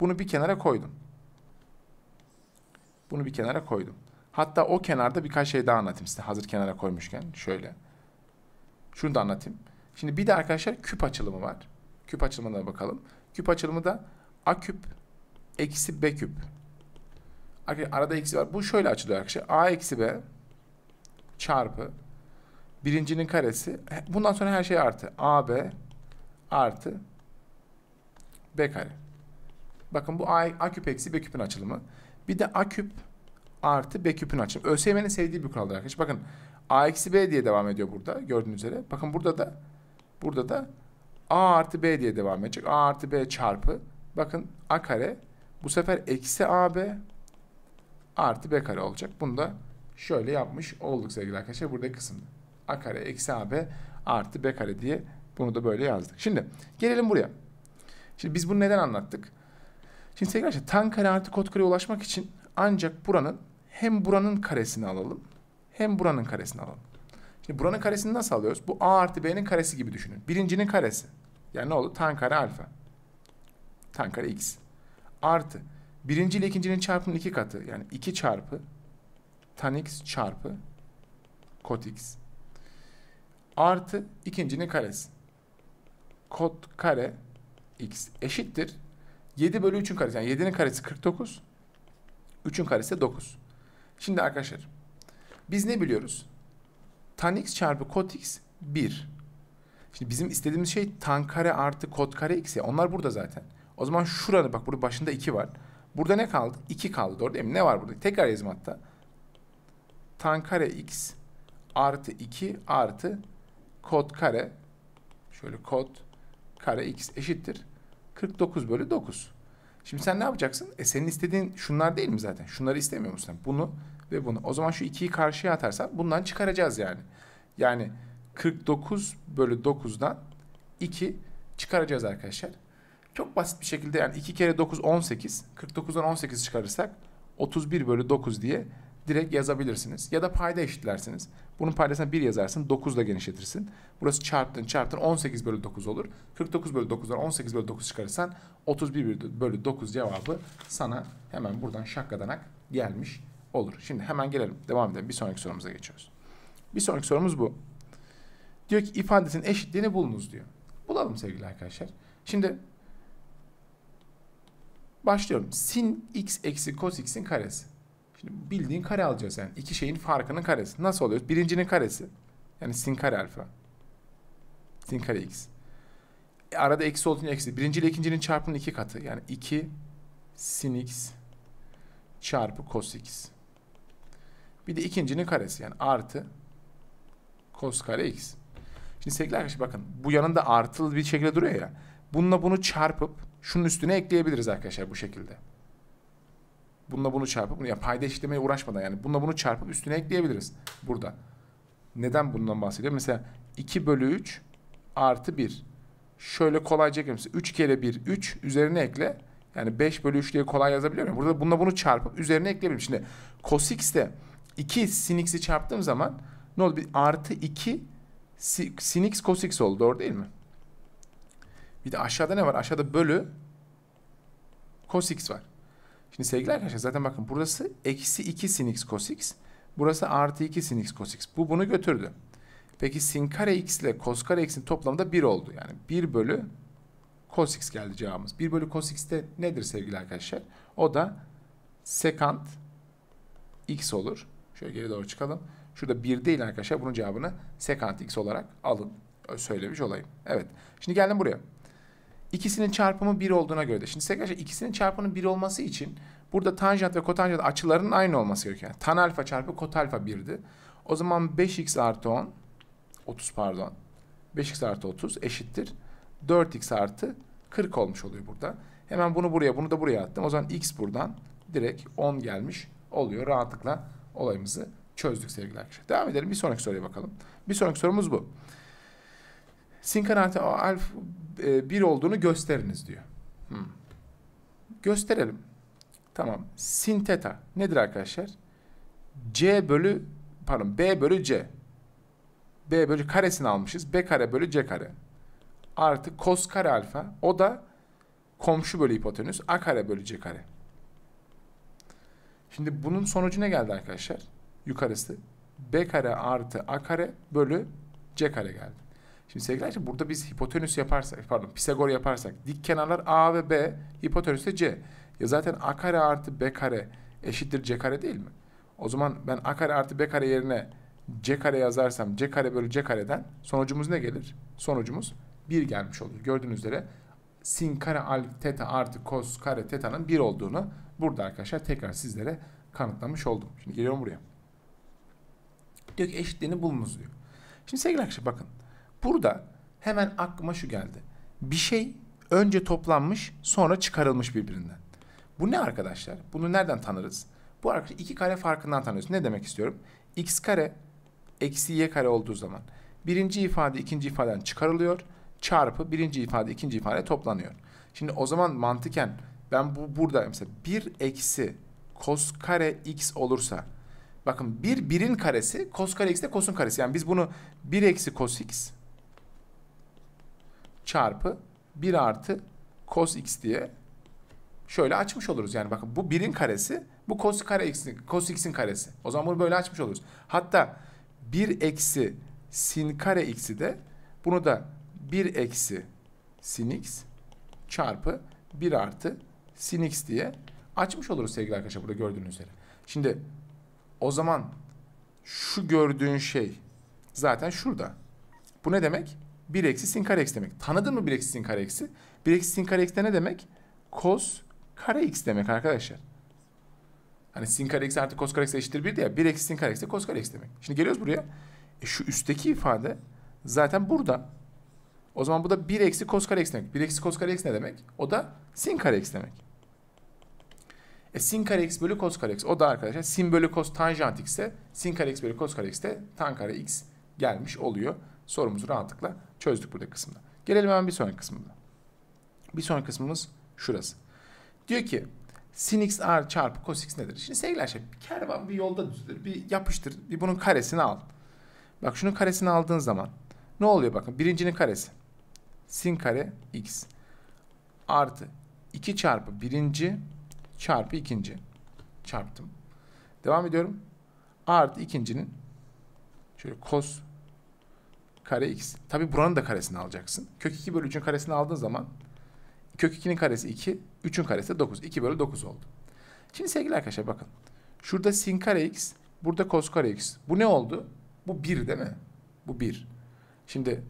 Bunu bir kenara koydum. Bunu bir kenara koydum. Hatta o kenarda birkaç şey daha anlatayım size hazır kenara koymuşken. Şöyle. Şunu da anlatayım. Şimdi bir de arkadaşlar küp açılımı var. Küp açılımına bakalım. Küp açılımı da a küp eksi b küp Arada eksi var. Bu şöyle açılıyor arkadaşlar. A eksi B çarpı birincinin karesi. Bundan sonra her şey artı. AB artı B kare. Bakın bu A, A küp eksi B küpün açılımı. Bir de A küp artı B küpün açılımı. ÖSYM'nin sevdiği bir kuraldır arkadaşlar. Bakın A eksi B diye devam ediyor burada gördüğünüz üzere. Bakın burada da burada da A artı B diye devam edecek. A artı B çarpı. Bakın A kare bu sefer eksi AB artı B kare olacak. Bunu da şöyle yapmış olduk sevgili arkadaşlar. Burada kısımda. A kare eksi AB artı B kare diye bunu da böyle yazdık. Şimdi gelelim buraya. Şimdi biz bunu neden anlattık? Şimdi sevgili arkadaşlar tan kare artı kot kareye ulaşmak için ancak buranın hem buranın karesini alalım hem buranın karesini alalım. Şimdi buranın karesini nasıl alıyoruz? Bu a artı b'nin karesi gibi düşünün. Birincinin karesi. Yani ne oldu? Tan kare alfa. Tan kare x. Artı. Birinci ile ikincinin çarpımının iki katı. Yani 2 çarpı tan x çarpı kot x. Artı ikincinin karesi. Kot kare x eşittir. 7 bölü 3'ün karesi. Yani 7'nin karesi 49. 3'ün karesi de 9. Şimdi arkadaşlar biz ne biliyoruz? Tan x çarpı kot x 1. Şimdi bizim istediğimiz şey tan kare artı kot kare x ya. Onlar burada zaten. O zaman şurada bak burada başında 2 var. Burada ne kaldı? 2 kaldı doğru değil mi? Ne var burada? Tekrar yazayım hatta. Tan kare x artı 2 artı kot kare şöyle kot kare x eşittir 49 bölü 9. Şimdi sen ne yapacaksın? E senin istediğin şunlar değil mi zaten? Şunları istemiyor musun? Bunu ve bunu. O zaman şu 2'yi karşıya atarsan bundan çıkaracağız yani. Yani 49 bölü 9'dan 2 çıkaracağız arkadaşlar. Çok basit bir şekilde yani 2 kere 9 18. 49'dan 18 çıkarırsak 31 bölü 9 diye direkt yazabilirsiniz. Ya da payda eşitlersiniz. Bunun paydasına 1 yazarsın. 9 da genişletirsin. Burası çarptın çarptın 18 bölü 9 olur. 49 bölü 9'dan 18 bölü 9 çıkarırsan 31 bölü 9 cevabı sana hemen buradan şakkadanak gelmiş olur. Şimdi hemen gelelim. Devam edelim. Bir sonraki sorumuza geçiyoruz. Bir sonraki sorumuz bu. Diyor ki ifadesinin eşitliğini bulunuz diyor. Bulalım sevgili arkadaşlar. Şimdi başlıyorum. Sin x eksi cos x'in karesi. Şimdi bildiğin kare alacağız yani. İki şeyin farkının karesi. Nasıl oluyor? Birincinin karesi. Yani sin kare alfa. Sin kare x. E, arada eksi olduğu eksi. Birinci ile ikincinin çarpımının iki katı. Yani 2 sin x çarpı cos x. Bir de ikincinin karesi yani artı cos kare x. Şimdi sevgili arkadaşlar bakın bu yanında artılı bir şekilde duruyor ya. Bununla bunu çarpıp şunun üstüne ekleyebiliriz arkadaşlar bu şekilde. Bununla bunu çarpıp ya payda eşitlemeye uğraşmadan yani bununla bunu çarpıp üstüne ekleyebiliriz burada. Neden bundan bahsediyorum? Mesela 2 bölü 3 artı 1. Şöyle kolayca ekleyelim. 3 kere 1 3 üzerine ekle. Yani 5 bölü 3 diye kolay yazabiliyor muyum? Burada bununla bunu çarpıp üzerine ekleyebilirim. Şimdi cos x de 2 sin x'i çarptığım zaman ne oldu? Bir artı 2 sin x cos x oldu. Doğru değil mi? Bir de aşağıda ne var? Aşağıda bölü cos x var. Şimdi sevgili arkadaşlar zaten bakın burası eksi 2 sin x cos x. Burası artı 2 sin x cos x. Bu bunu götürdü. Peki sin kare x ile cos kare x'in toplamı da 1 oldu. Yani 1 bölü cos x geldi cevabımız. 1 bölü cos x de nedir sevgili arkadaşlar? O da sekant x olur. Şöyle geri doğru çıkalım. Şurada 1 değil arkadaşlar. Bunun cevabını sekant x olarak alın. Söylemiş olayım. Evet. Şimdi geldim buraya. İkisinin çarpımı 1 olduğuna göre de. Şimdi arkadaşlar ikisinin çarpımının 1 olması için burada tanjant ve kotanjant açılarının aynı olması gerekiyor. Yani tan alfa çarpı kot alfa 1'di. O zaman 5x artı 10 30 pardon. 5x artı 30 eşittir. 4x artı 40 olmuş oluyor burada. Hemen bunu buraya bunu da buraya attım. O zaman x buradan direkt 10 gelmiş oluyor. Rahatlıkla olayımızı çözdük sevgili arkadaşlar. Devam edelim. Bir sonraki soruya bakalım. Bir sonraki sorumuz bu. Sin alfa e, 1 olduğunu gösteriniz diyor. Hmm. Gösterelim. Tamam. Sin teta nedir arkadaşlar? C bölü pardon B bölü C. B bölü karesini almışız. B kare bölü C kare. Artı kos kare alfa. O da komşu bölü hipotenüs. A kare bölü C kare. Şimdi bunun sonucu ne geldi arkadaşlar? Yukarısı. B kare artı A kare bölü C kare geldi. Şimdi sevgili arkadaşlar burada biz hipotenüs yaparsak, pardon Pisagor yaparsak dik kenarlar A ve B, hipotenüs de C. Ya zaten A kare artı B kare eşittir c kare değil mi? O zaman ben a kare artı b kare yerine c kare yazarsam c kare bölü c kareden sonucumuz ne gelir? Sonucumuz 1 gelmiş oluyor. Gördüğünüz üzere sin kare alf teta artı kos kare teta'nın 1 olduğunu burada arkadaşlar tekrar sizlere kanıtlamış oldum. Şimdi geliyorum buraya. Diyor ki eşitliğini bulunuz diyor. Şimdi sevgili arkadaşlar bakın. Burada hemen aklıma şu geldi. Bir şey önce toplanmış sonra çıkarılmış birbirinden. Bu ne arkadaşlar? Bunu nereden tanırız? Bu arkadaşlar iki kare farkından tanıyoruz. Ne demek istiyorum? x kare eksi y kare olduğu zaman birinci ifade ikinci ifadeden çıkarılıyor. Çarpı birinci ifade ikinci ifade toplanıyor. Şimdi o zaman mantıken ben bu burada mesela 1 eksi kos kare x olursa bakın 1 bir, birin karesi kos kare x de kosun karesi. Yani biz bunu 1 eksi kos x çarpı 1 artı cos x diye şöyle açmış oluruz. Yani bakın bu 1'in karesi bu cos kare x'in cos x'in karesi. O zaman bunu böyle açmış oluruz. Hatta 1 eksi sin kare x'i de bunu da 1 eksi sin x çarpı 1 artı sin x diye açmış oluruz sevgili arkadaşlar burada gördüğünüz üzere. Şimdi o zaman şu gördüğün şey zaten şurada. Bu ne demek? 1 eksi sin kare x demek. Tanıdın mı 1 eksi sin kare x'i? 1 eksi sin kare x de ne demek? Cos kare x demek arkadaşlar. Hani sin kare x artı cos kare x eşittir 1 diye. 1 eksi sin kare x de cos kare x demek. Şimdi geliyoruz buraya. E şu üstteki ifade zaten burada. O zaman bu da 1 eksi cos kare x demek. 1 eksi cos kare x ne demek? O da sin kare x demek. E sin kare x bölü cos kare x. O da arkadaşlar sin bölü cos tanjant x ise sin kare x bölü cos kare x de tan kare x gelmiş oluyor. Sorumuzu rahatlıkla çözdük burada kısımda. Gelelim hemen bir sonraki kısmında. Bir sonraki kısmımız şurası. Diyor ki sin x r çarpı cos x nedir? Şimdi sevgili arkadaşlar bir kervan bir yolda düzülür. Bir yapıştır. Bir bunun karesini al. Bak şunun karesini aldığın zaman ne oluyor bakın. Birincinin karesi. Sin kare x artı 2 çarpı birinci çarpı ikinci çarptım. Devam ediyorum. Artı ikincinin şöyle cos kare x. Tabi buranın da karesini alacaksın. Kök 2 bölü 3'ün karesini aldığın zaman kök 2'nin karesi 2, 3'ün karesi 9. 2 bölü 9 oldu. Şimdi sevgili arkadaşlar bakın. Şurada sin kare x, burada cos kare x. Bu ne oldu? Bu 1 değil mi? Bu 1. Şimdi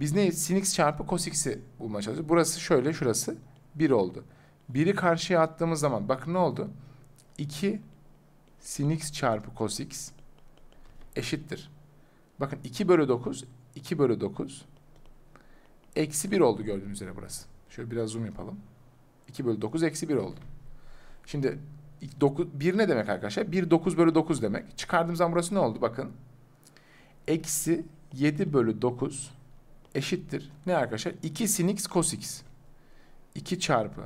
biz ne? Sin x çarpı cos x'i bulmaya çalışıyoruz. Burası şöyle, şurası 1 oldu. 1'i karşıya attığımız zaman bakın ne oldu? 2 sin x çarpı cos x eşittir. Bakın 2 bölü 9 2 bölü 9 eksi 1 oldu gördüğünüz üzere burası. Şöyle biraz zoom yapalım. 2 bölü 9 eksi 1 oldu. Şimdi 9, 1 ne demek arkadaşlar? 1 9 bölü 9 demek. Çıkardığım zaman burası ne oldu? Bakın. Eksi 7 bölü 9 eşittir. Ne arkadaşlar? 2 sin x cos x. 2 çarpı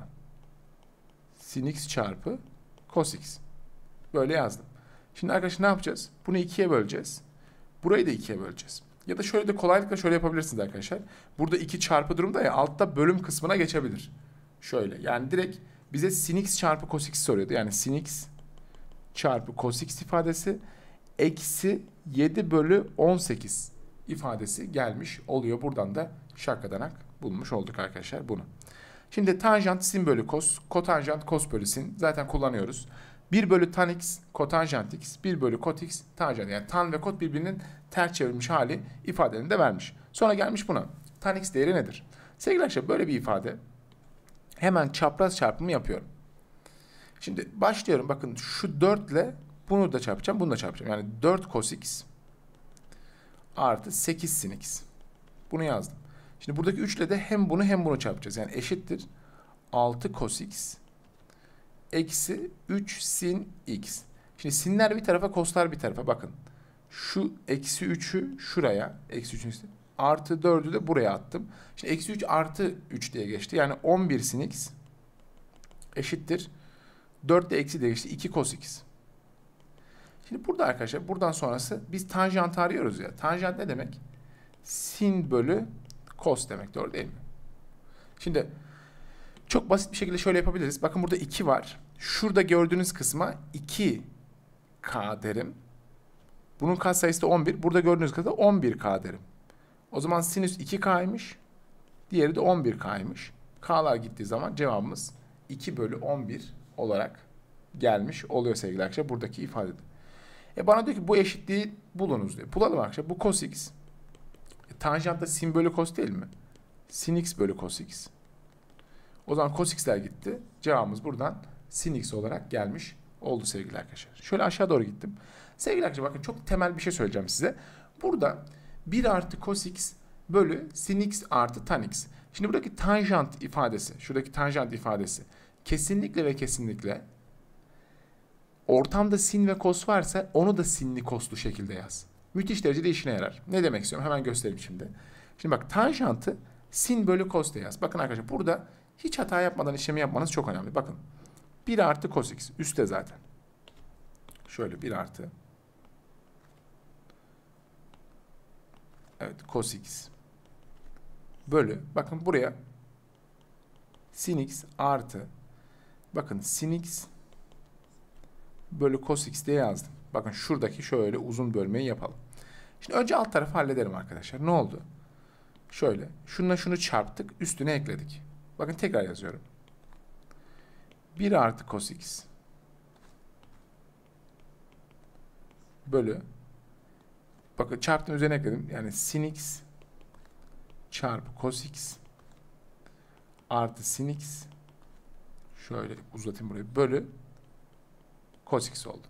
sin x çarpı cos x. Böyle yazdım. Şimdi arkadaşlar ne yapacağız? Bunu 2'ye böleceğiz. Burayı da 2'ye böleceğiz. Ya da şöyle de kolaylıkla şöyle yapabilirsiniz arkadaşlar. Burada 2 çarpı durumda ya altta bölüm kısmına geçebilir. Şöyle yani direkt bize sin x çarpı cos x soruyordu. Yani sin x çarpı cos x ifadesi eksi 7 bölü 18 ifadesi gelmiş oluyor. Buradan da şakadanak bulmuş olduk arkadaşlar bunu. Şimdi tanjant sin bölü cos, kotanjant cos bölü sin zaten kullanıyoruz. 1 bölü tan x kotanjant x, 1 bölü kot x tanjant. Yani tan ve kot birbirinin ters çevrilmiş hali ifadelerini de vermiş. Sonra gelmiş buna. Tan x değeri nedir? Sevgili arkadaşlar böyle bir ifade hemen çapraz çarpımı yapıyorum. Şimdi başlıyorum. Bakın şu 4 ile bunu da çarpacağım. Bunu da çarpacağım. Yani 4 cos x artı 8 sin x. Bunu yazdım. Şimdi buradaki 3 ile de hem bunu hem bunu çarpacağız. Yani eşittir 6 cos x eksi 3 sin x. Şimdi sinler bir tarafa, koslar bir tarafa. Bakın. Şu eksi 3'ü şuraya. Eksi 3'ün üstü. Artı 4'ü de buraya attım. Şimdi eksi 3 artı 3 diye geçti. Yani 11 sin x eşittir. 4 de eksi diye geçti. 2 cos x. Şimdi burada arkadaşlar buradan sonrası biz tanjant arıyoruz ya. Tanjant ne demek? Sin bölü cos demek. Doğru değil mi? Şimdi çok basit bir şekilde şöyle yapabiliriz. Bakın burada 2 var. Şurada gördüğünüz kısma 2K derim. Bunun katsayısı da 11. Burada gördüğünüz kısma 11K derim. O zaman sinüs 2K'ymış. Diğeri de 11K'ymış. K'lar gittiği zaman cevabımız 2 bölü 11 olarak gelmiş oluyor sevgili arkadaşlar buradaki ifadede. E bana diyor ki bu eşitliği bulunuz diyor. Bulalım arkadaşlar. Bu cos x. E, tanjant da sin bölü cos değil mi? Sin x bölü cos x. O zaman cos x'ler gitti. Cevabımız buradan sin x olarak gelmiş oldu sevgili arkadaşlar. Şöyle aşağı doğru gittim. Sevgili arkadaşlar bakın çok temel bir şey söyleyeceğim size. Burada 1 artı cos x bölü sin x artı tan x. Şimdi buradaki tanjant ifadesi, şuradaki tanjant ifadesi kesinlikle ve kesinlikle ortamda sin ve kos varsa onu da sinli koslu şekilde yaz. Müthiş derecede işine yarar. Ne demek istiyorum? Hemen göstereyim şimdi. Şimdi bak tanjantı sin bölü kos diye yaz. Bakın arkadaşlar burada hiç hata yapmadan işlemi yapmanız çok önemli. Bakın 1 artı cos x üstte zaten. Şöyle 1 artı Evet cos x bölü bakın buraya sin x artı bakın sin x bölü cos x diye yazdım. Bakın şuradaki şöyle uzun bölmeyi yapalım. Şimdi önce alt tarafı hallederim arkadaşlar. Ne oldu? Şöyle şununla şunu çarptık üstüne ekledik. Bakın tekrar yazıyorum. 1 artı cos x bölü bakın çarptım üzerine ekledim. Yani sin x çarpı cos x artı sin x şöyle uzatayım burayı bölü cos x oldu.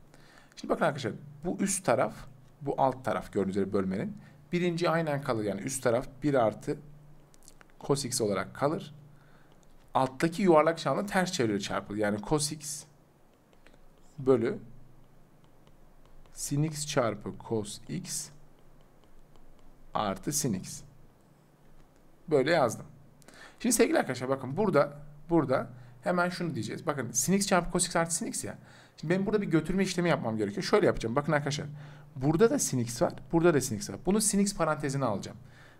Şimdi bakın arkadaşlar bu üst taraf bu alt taraf gördüğünüz üzere bölmenin birinci aynen kalır yani üst taraf 1 artı cos x olarak kalır. Alttaki yuvarlak şanlı ters çeviri çarpılır. Yani cos x bölü sin x çarpı cos x artı sin x. Böyle yazdım. Şimdi sevgili arkadaşlar bakın burada burada hemen şunu diyeceğiz. Bakın sin x çarpı cos x artı sin x ya. Şimdi benim burada bir götürme işlemi yapmam gerekiyor. Şöyle yapacağım. Bakın arkadaşlar. Burada da sin x var. Burada da sin x var. Bunu sin x parantezine alacağım.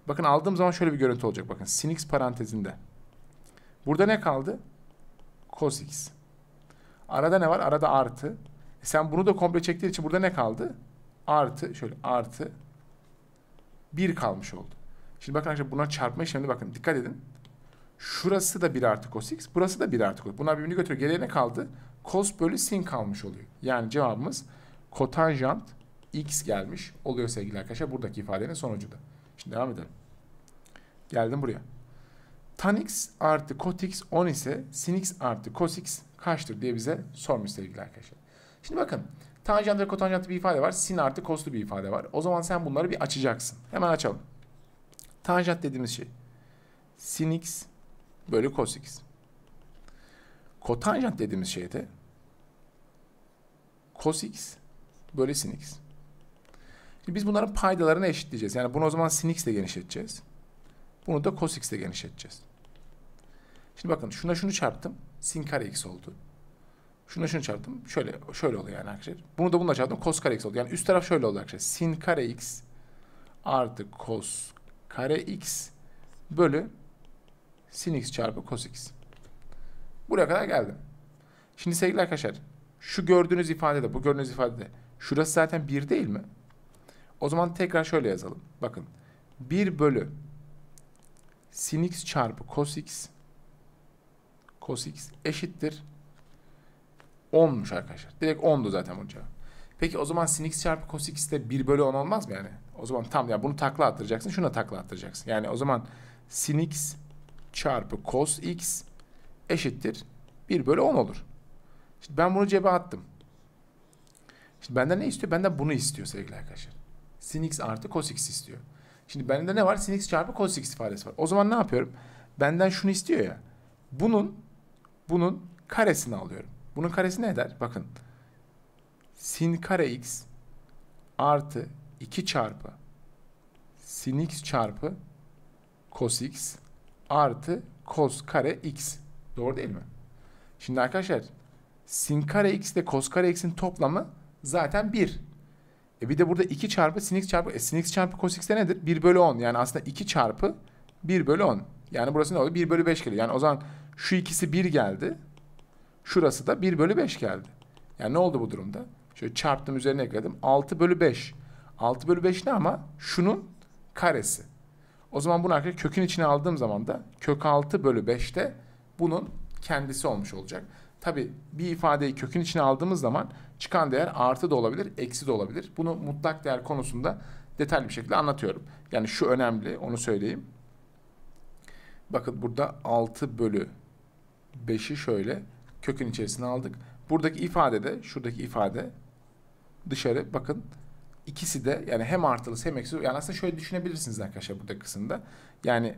Bakın aldığım zaman şöyle bir görüntü olacak. Bakın sin x parantezinde. Burada ne kaldı? Cos x. Arada ne var? Arada artı. E sen bunu da komple çektiğin için burada ne kaldı? Artı. Şöyle artı. 1 kalmış oldu. Şimdi bakın arkadaşlar buna çarpma işleminde bakın dikkat edin. Şurası da 1 artı cos x. Burası da 1 artı cos. Bunlar birbirini götürüyor. Geriye ne kaldı? Cos bölü sin kalmış oluyor. Yani cevabımız kotanjant x gelmiş oluyor sevgili arkadaşlar. Buradaki ifadenin sonucu da. Şimdi devam edelim. Geldim buraya. Tan x artı kot x 10 ise sin x artı cos x kaçtır diye bize sormuş sevgili arkadaşlar. Şimdi bakın tanjant ve kotanjantlı bir ifade var. Sin artı coslu bir ifade var. O zaman sen bunları bir açacaksın. Hemen açalım. Tanjant dediğimiz şey sin x bölü cos x. Kotanjant dediğimiz şey de cos x bölü sin x. Şimdi biz bunların paydalarını eşitleyeceğiz. Yani bunu o zaman sin x ile genişleteceğiz. Bunu da cos x ile genişleteceğiz. Şimdi bakın şuna şunu çarptım. Sin kare x oldu. Şuna şunu çarptım. Şöyle şöyle oluyor yani arkadaşlar. Bunu da bununla çarptım. Cos kare x oldu. Yani üst taraf şöyle oldu arkadaşlar. Sin kare x artı cos kare x bölü sin x çarpı cos x. Buraya kadar geldim. Şimdi sevgili arkadaşlar şu gördüğünüz ifadede bu gördüğünüz ifadede şurası zaten 1 değil mi? O zaman tekrar şöyle yazalım. Bakın 1 bölü sin x çarpı cos x cos x eşittir 10'muş arkadaşlar. Direkt 10'du zaten bu cevap. Peki o zaman sin x çarpı cos x de 1 bölü 10 olmaz mı yani? O zaman tam ya bunu takla attıracaksın. Şuna takla attıracaksın. Yani o zaman sin x çarpı cos x eşittir 1 bölü 10 olur. Şimdi ben bunu cebe attım. Şimdi benden ne istiyor? Benden bunu istiyor sevgili arkadaşlar. Sin x artı cos x istiyor. Şimdi bende ne var? Sin x çarpı cos x ifadesi var. O zaman ne yapıyorum? Benden şunu istiyor ya. Bunun bunun karesini alıyorum. Bunun karesi ne eder? Bakın. Sin kare x artı 2 çarpı sin x çarpı cos x artı cos kare x. Doğru değil mi? Şimdi arkadaşlar sin kare x ile cos kare x'in toplamı zaten 1. E bir de burada 2 çarpı sin x çarpı e, sin x çarpı cos x de nedir? 1 bölü 10. Yani aslında 2 çarpı 1 bölü 10. Yani burası ne oldu? 1 bölü 5 geliyor. Yani o zaman şu ikisi 1 geldi. Şurası da 1 bölü 5 geldi. Yani ne oldu bu durumda? Şöyle çarptım üzerine ekledim. 6 bölü 5. 6 bölü 5 ne ama? Şunun karesi. O zaman bunu arkadaşlar kökün içine aldığım zaman da kök 6 bölü 5'te bunun kendisi olmuş olacak. Tabi bir ifadeyi kökün içine aldığımız zaman çıkan değer artı da olabilir, eksi de olabilir. Bunu mutlak değer konusunda detaylı bir şekilde anlatıyorum. Yani şu önemli, onu söyleyeyim. Bakın burada 6 bölü 5'i şöyle kökün içerisine aldık. Buradaki ifade de, şuradaki ifade dışarı bakın ikisi de yani hem artılı hem eksi. Yani aslında şöyle düşünebilirsiniz arkadaşlar burada kısımda. Yani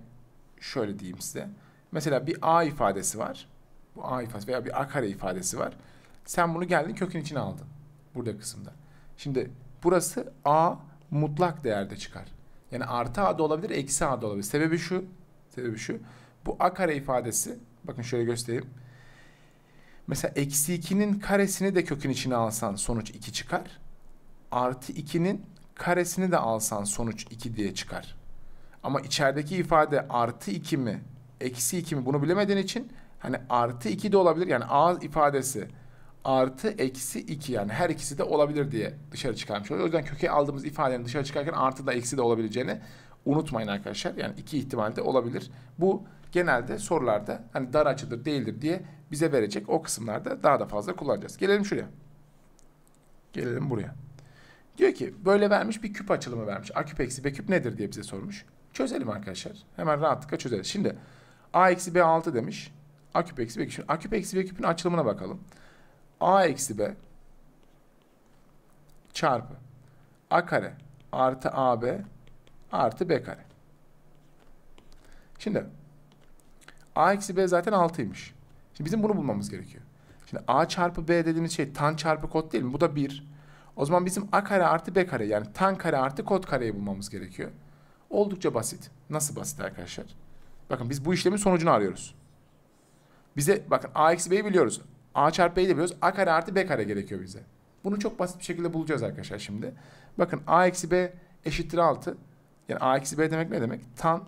şöyle diyeyim size. Mesela bir a ifadesi var. Bu a ifadesi veya bir a kare ifadesi var. Sen bunu geldin kökün içine aldın. Burada kısımda. Şimdi burası a mutlak değerde çıkar. Yani artı a da olabilir, eksi a da olabilir. Sebebi şu. Sebebi şu. Bu a kare ifadesi bakın şöyle göstereyim. Mesela eksi 2'nin karesini de kökün içine alsan sonuç 2 çıkar. Artı 2'nin karesini de alsan sonuç 2 diye çıkar. Ama içerideki ifade artı 2 mi, eksi 2 mi bunu bilemediğin için hani artı 2 de olabilir. Yani a ifadesi artı eksi 2 yani her ikisi de olabilir diye dışarı çıkarmış oluyor. O yüzden köke aldığımız ifadenin dışarı çıkarken artı da eksi de olabileceğini unutmayın arkadaşlar. Yani iki ihtimalde olabilir. Bu genelde sorularda hani dar açıdır değildir diye bize verecek. O kısımlarda daha da fazla kullanacağız. Gelelim şuraya. Gelelim buraya. Diyor ki böyle vermiş bir küp açılımı vermiş. A küp eksi B küp nedir diye bize sormuş. Çözelim arkadaşlar. Hemen rahatlıkla çözelim. Şimdi A eksi B 6 demiş. A küp eksi B küp. Şimdi A küp eksi B küpün açılımına bakalım. A eksi B çarpı A kare artı AB artı B kare. Şimdi A eksi B zaten 6'ymış. Şimdi bizim bunu bulmamız gerekiyor. Şimdi A çarpı B dediğimiz şey tan çarpı kod değil mi? Bu da 1. O zaman bizim A kare artı B kare yani tan kare artı kod kareyi bulmamız gerekiyor. Oldukça basit. Nasıl basit arkadaşlar? Bakın biz bu işlemin sonucunu arıyoruz. Bize bakın A eksi B'yi biliyoruz. A çarpı B'yi de biliyoruz. A kare artı B kare gerekiyor bize. Bunu çok basit bir şekilde bulacağız arkadaşlar şimdi. Bakın A eksi B eşittir 6. Yani A eksi B demek ne demek? Tan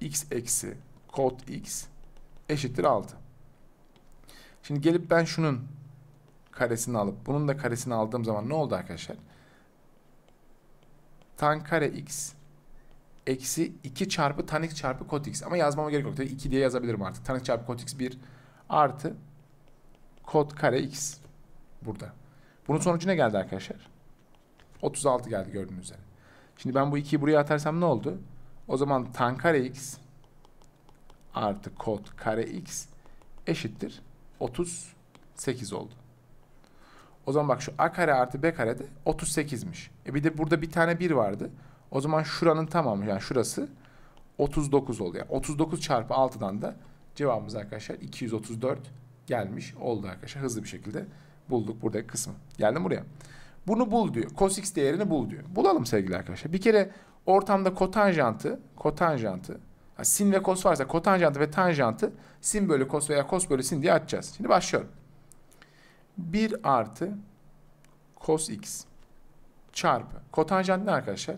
x eksi kod x eşittir 6. Şimdi gelip ben şunun karesini alıp bunun da karesini aldığım zaman ne oldu arkadaşlar? Tan kare x eksi 2 çarpı tan x çarpı kot x. Ama yazmama gerek yok. 2 diye yazabilirim artık. Tan x çarpı kot x 1 artı kot kare x burada. Bunun sonucu ne geldi arkadaşlar? 36 geldi gördüğünüz üzere. Şimdi ben bu 2'yi buraya atarsam ne oldu? O zaman tan kare x artı kot kare x eşittir 38 oldu. O zaman bak şu a kare artı b kare de 38'miş. E bir de burada bir tane 1 vardı. O zaman şuranın tamamı yani şurası 39 oluyor. Yani 39 çarpı 6'dan da cevabımız arkadaşlar 234 gelmiş oldu arkadaşlar. Hızlı bir şekilde bulduk buradaki kısmı. Geldim buraya. Bunu bul diyor. Cos x değerini bul diyor. Bulalım sevgili arkadaşlar. Bir kere ortamda kotanjantı, kotanjantı, sin ve kos varsa kotanjantı ve tanjantı sin bölü kos veya kos bölü sin diye açacağız. Şimdi başlıyorum. 1 artı cos x çarpı kotanjant ne arkadaşlar?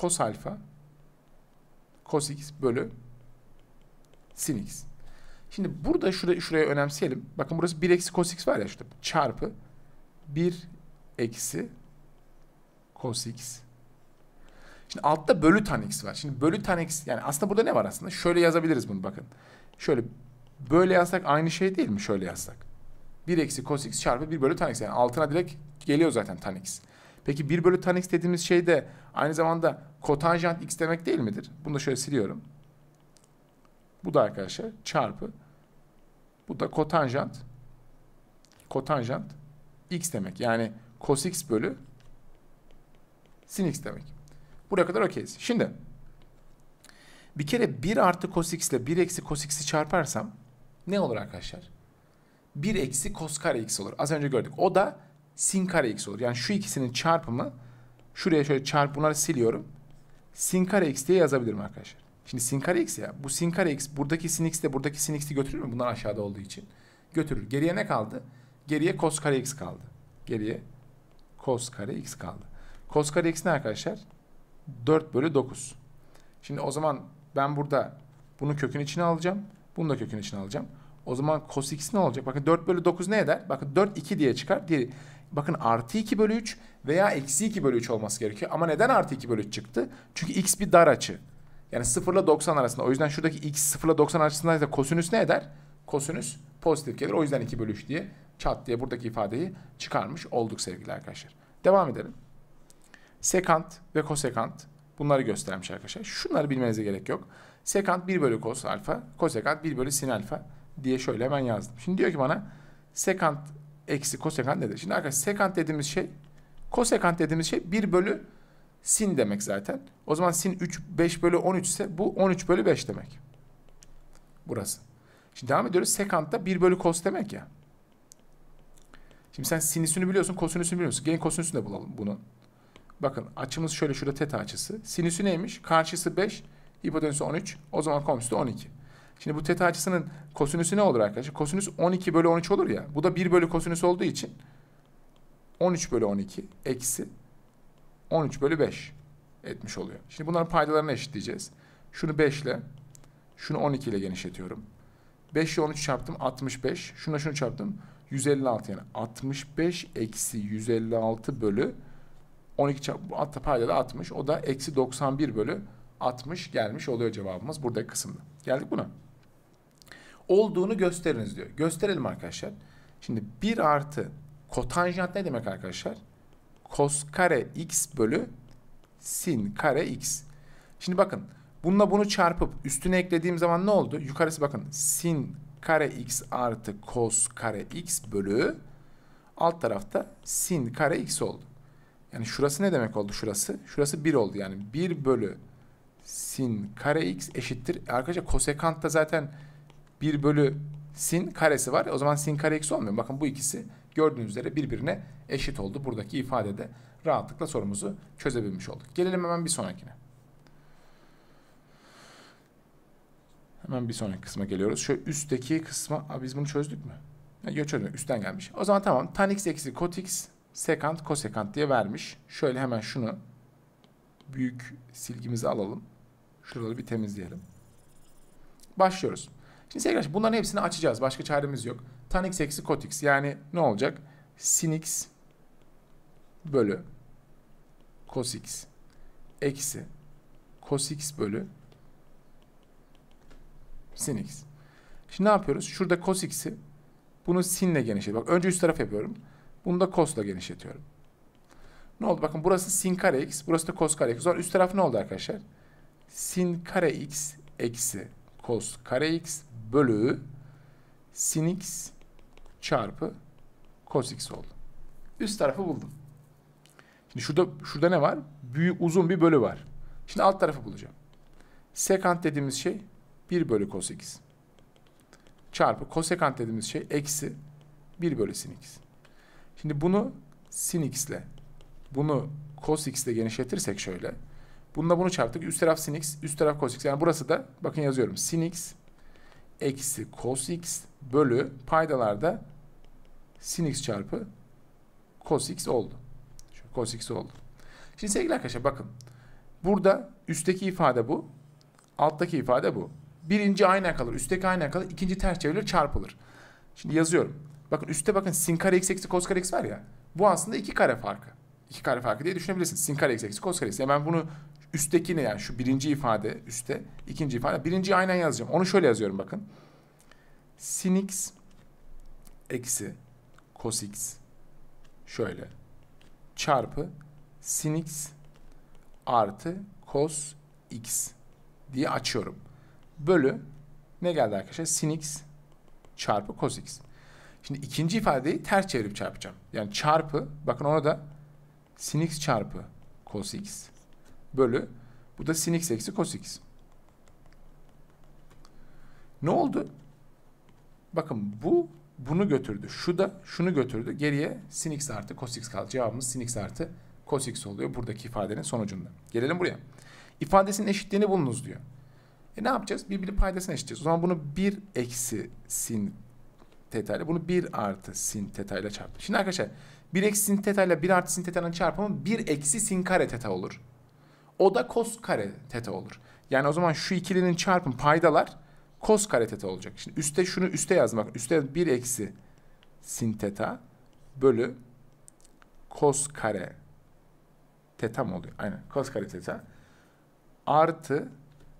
Cos alfa cos x bölü sin x. Şimdi burada şuraya, şuraya önemseyelim. Bakın burası 1 eksi cos x var ya şurada. Çarpı 1 eksi cos x. Şimdi altta bölü tan x var. Şimdi bölü tan x yani aslında burada ne var aslında? Şöyle yazabiliriz bunu bakın. Şöyle böyle yazsak aynı şey değil mi? Şöyle yazsak. 1 eksi cos x çarpı 1 bölü tan x. Yani altına direkt geliyor zaten tan x. Peki 1 bölü tan x dediğimiz şey de aynı zamanda kotanjant x demek değil midir? Bunu da şöyle siliyorum. Bu da arkadaşlar çarpı. Bu da kotanjant. Kotanjant x demek. Yani cos x bölü sin x demek. Buraya kadar okeyiz. Şimdi bir kere 1 artı cos x ile 1 eksi cos x'i çarparsam ne olur arkadaşlar? 1 eksi cos kare x olur. Az önce gördük. O da sin kare x olur. Yani şu ikisinin çarpımı şuraya şöyle çarp bunları siliyorum. Sin kare x diye yazabilirim arkadaşlar. Şimdi sin kare x ya. Bu sin kare x buradaki sin x de buradaki sin x'i götürür mü? Bunlar aşağıda olduğu için. Götürür. Geriye ne kaldı? Geriye cos kare x kaldı. Geriye cos kare x kaldı. Cos kare x ne arkadaşlar? 4 bölü 9. Şimdi o zaman ben burada bunu kökün içine alacağım. Bunu da kökün içine alacağım. O zaman cos x ne olacak? Bakın 4 bölü 9 ne eder? Bakın 4 2 diye çıkar. Diğeri, bakın artı 2 bölü 3 veya eksi 2 bölü 3 olması gerekiyor. Ama neden artı 2 bölü 3 çıktı? Çünkü x bir dar açı. Yani 0 ile 90 arasında. O yüzden şuradaki x 0 ile 90 arasındaysa kosinüs ne eder? kosinüs pozitif gelir. O yüzden 2 bölü 3 diye çat diye buradaki ifadeyi çıkarmış olduk sevgili arkadaşlar. Devam edelim. Sekant ve kosekant bunları göstermiş arkadaşlar. Şunları bilmenize gerek yok. Sekant 1 bölü kos alfa, kosekant 1 bölü sin alfa diye şöyle hemen yazdım. Şimdi diyor ki bana sekant eksi kosekant nedir? Şimdi arkadaşlar sekant dediğimiz şey kosekant dediğimiz şey 1 bölü sin demek zaten. O zaman sin 3 5 bölü 13 ise bu 13 bölü 5 demek. Burası. Şimdi devam ediyoruz. Sekant da 1 bölü kos demek ya. Şimdi sen sinüsünü biliyorsun, kosinüsünü biliyorsun. Gelin kosinüsünü de bulalım bunu. Bakın açımız şöyle şurada teta açısı. Sinüsü neymiş? Karşısı 5, hipotenüsü 13. O zaman komşusu da 12. Şimdi bu teta açısının kosinüsü ne olur arkadaşlar? Kosinüs 12 bölü 13 olur ya. Bu da 1 bölü kosinüs olduğu için 13 bölü 12 eksi 13 bölü 5 etmiş oluyor. Şimdi bunların paydalarını eşitleyeceğiz. Şunu 5 ile, şunu 12 ile genişletiyorum. 5 ile 13 çarptım 65. Şuna şunu çarptım 156 yani 65 eksi 156 bölü 12 çarpı hatta payda da 60. O da eksi 91 bölü 60 gelmiş oluyor cevabımız buradaki kısımda. Geldik buna. Olduğunu gösteriniz diyor. Gösterelim arkadaşlar. Şimdi 1 artı kotanjant ne demek arkadaşlar? Kos kare x bölü sin kare x. Şimdi bakın bununla bunu çarpıp üstüne eklediğim zaman ne oldu? Yukarısı bakın sin kare x artı kos kare x bölü alt tarafta sin kare x oldu. Yani şurası ne demek oldu şurası? Şurası 1 oldu yani 1 bölü sin kare x eşittir. Arkadaşlar kosekant da zaten 1 bölü sin karesi var. O zaman sin kare x olmuyor. Bakın bu ikisi gördüğünüz üzere birbirine eşit oldu. Buradaki ifadede rahatlıkla sorumuzu çözebilmiş olduk. Gelelim hemen bir sonrakine. Hemen bir sonraki kısma geliyoruz. Şu üstteki kısma, Aa, biz bunu çözdük mü? Yok çözdük. Üstten gelmiş. O zaman tamam. Tan x eksi kot x sekant kosekant diye vermiş. Şöyle hemen şunu büyük silgimizi alalım. Şuraları bir temizleyelim. Başlıyoruz. Şimdi sevgili arkadaşlar bunların hepsini açacağız. Başka çaremiz yok. Tan x eksi kot x yani ne olacak? Sin x bölü cos x eksi cos x bölü sin x. Şimdi ne yapıyoruz? Şurada cos x'i bunu sinle genişletiyorum. Bak önce üst taraf yapıyorum. Bunu da cos'la genişletiyorum. Ne oldu? Bakın burası sin kare x, burası da cos kare x. O zaman üst taraf ne oldu arkadaşlar? Sin kare x eksi cos kare x bölü sin x çarpı cos x oldu. Üst tarafı buldum. Şimdi şurada şurada ne var? Büyük uzun bir bölü var. Şimdi alt tarafı bulacağım. Sekant dediğimiz şey 1 bölü cos x. Çarpı kosekant dediğimiz şey eksi 1 bölü sin x. Şimdi bunu sin x ile bunu cos x ile genişletirsek şöyle. Bununla bunu çarptık. Üst taraf sin x, üst taraf cos x. Yani burası da bakın yazıyorum. Sin x eksi cos x bölü paydalarda sin x çarpı cos x oldu. Şu cos x oldu. Şimdi sevgili arkadaşlar bakın. Burada üstteki ifade bu. Alttaki ifade bu. Birinci aynen kalır. Üstteki aynen kalır. İkinci ters çevrilir çarpılır. Şimdi yazıyorum. Bakın üstte bakın sin kare x eksi cos kare x var ya. Bu aslında iki kare farkı. İki kare farkı diye düşünebilirsiniz. Sin kare x eksi cos kare x. Yani ben bunu üsttekine yani şu birinci ifade üstte, ikinci ifade. Birinciyi aynen yazacağım. Onu şöyle yazıyorum bakın. Sin x eksi cos x şöyle çarpı sin x artı cos x diye açıyorum. Bölü ne geldi arkadaşlar? Sin x çarpı cos x. Şimdi ikinci ifadeyi ters çevirip çarpacağım. Yani çarpı, bakın ona da sin x çarpı cos x bölü, bu da sin x eksi cos x. Ne oldu? Bakın bu bunu götürdü. Şu da şunu götürdü. Geriye sin x artı cos x kaldı. Cevabımız sin x artı cos x oluyor buradaki ifadenin sonucunda. Gelelim buraya. İfadesinin eşitliğini bulunuz diyor. E ne yapacağız? Birbiri paydasını eşitleyeceğiz. O zaman bunu 1 eksi sin teta ile bunu 1 artı sin teta ile çarptım. Şimdi arkadaşlar 1 eksi sin teta ile 1 artı sin teta'nın çarpımı 1 eksi sin kare teta olur. O da cos kare teta olur. Yani o zaman şu ikilinin çarpım paydalar cos kare teta olacak. Şimdi üstte şunu üste yazdım. Bak üstte 1 eksi sin teta bölü cos kare teta mı oluyor? Aynen cos kare teta artı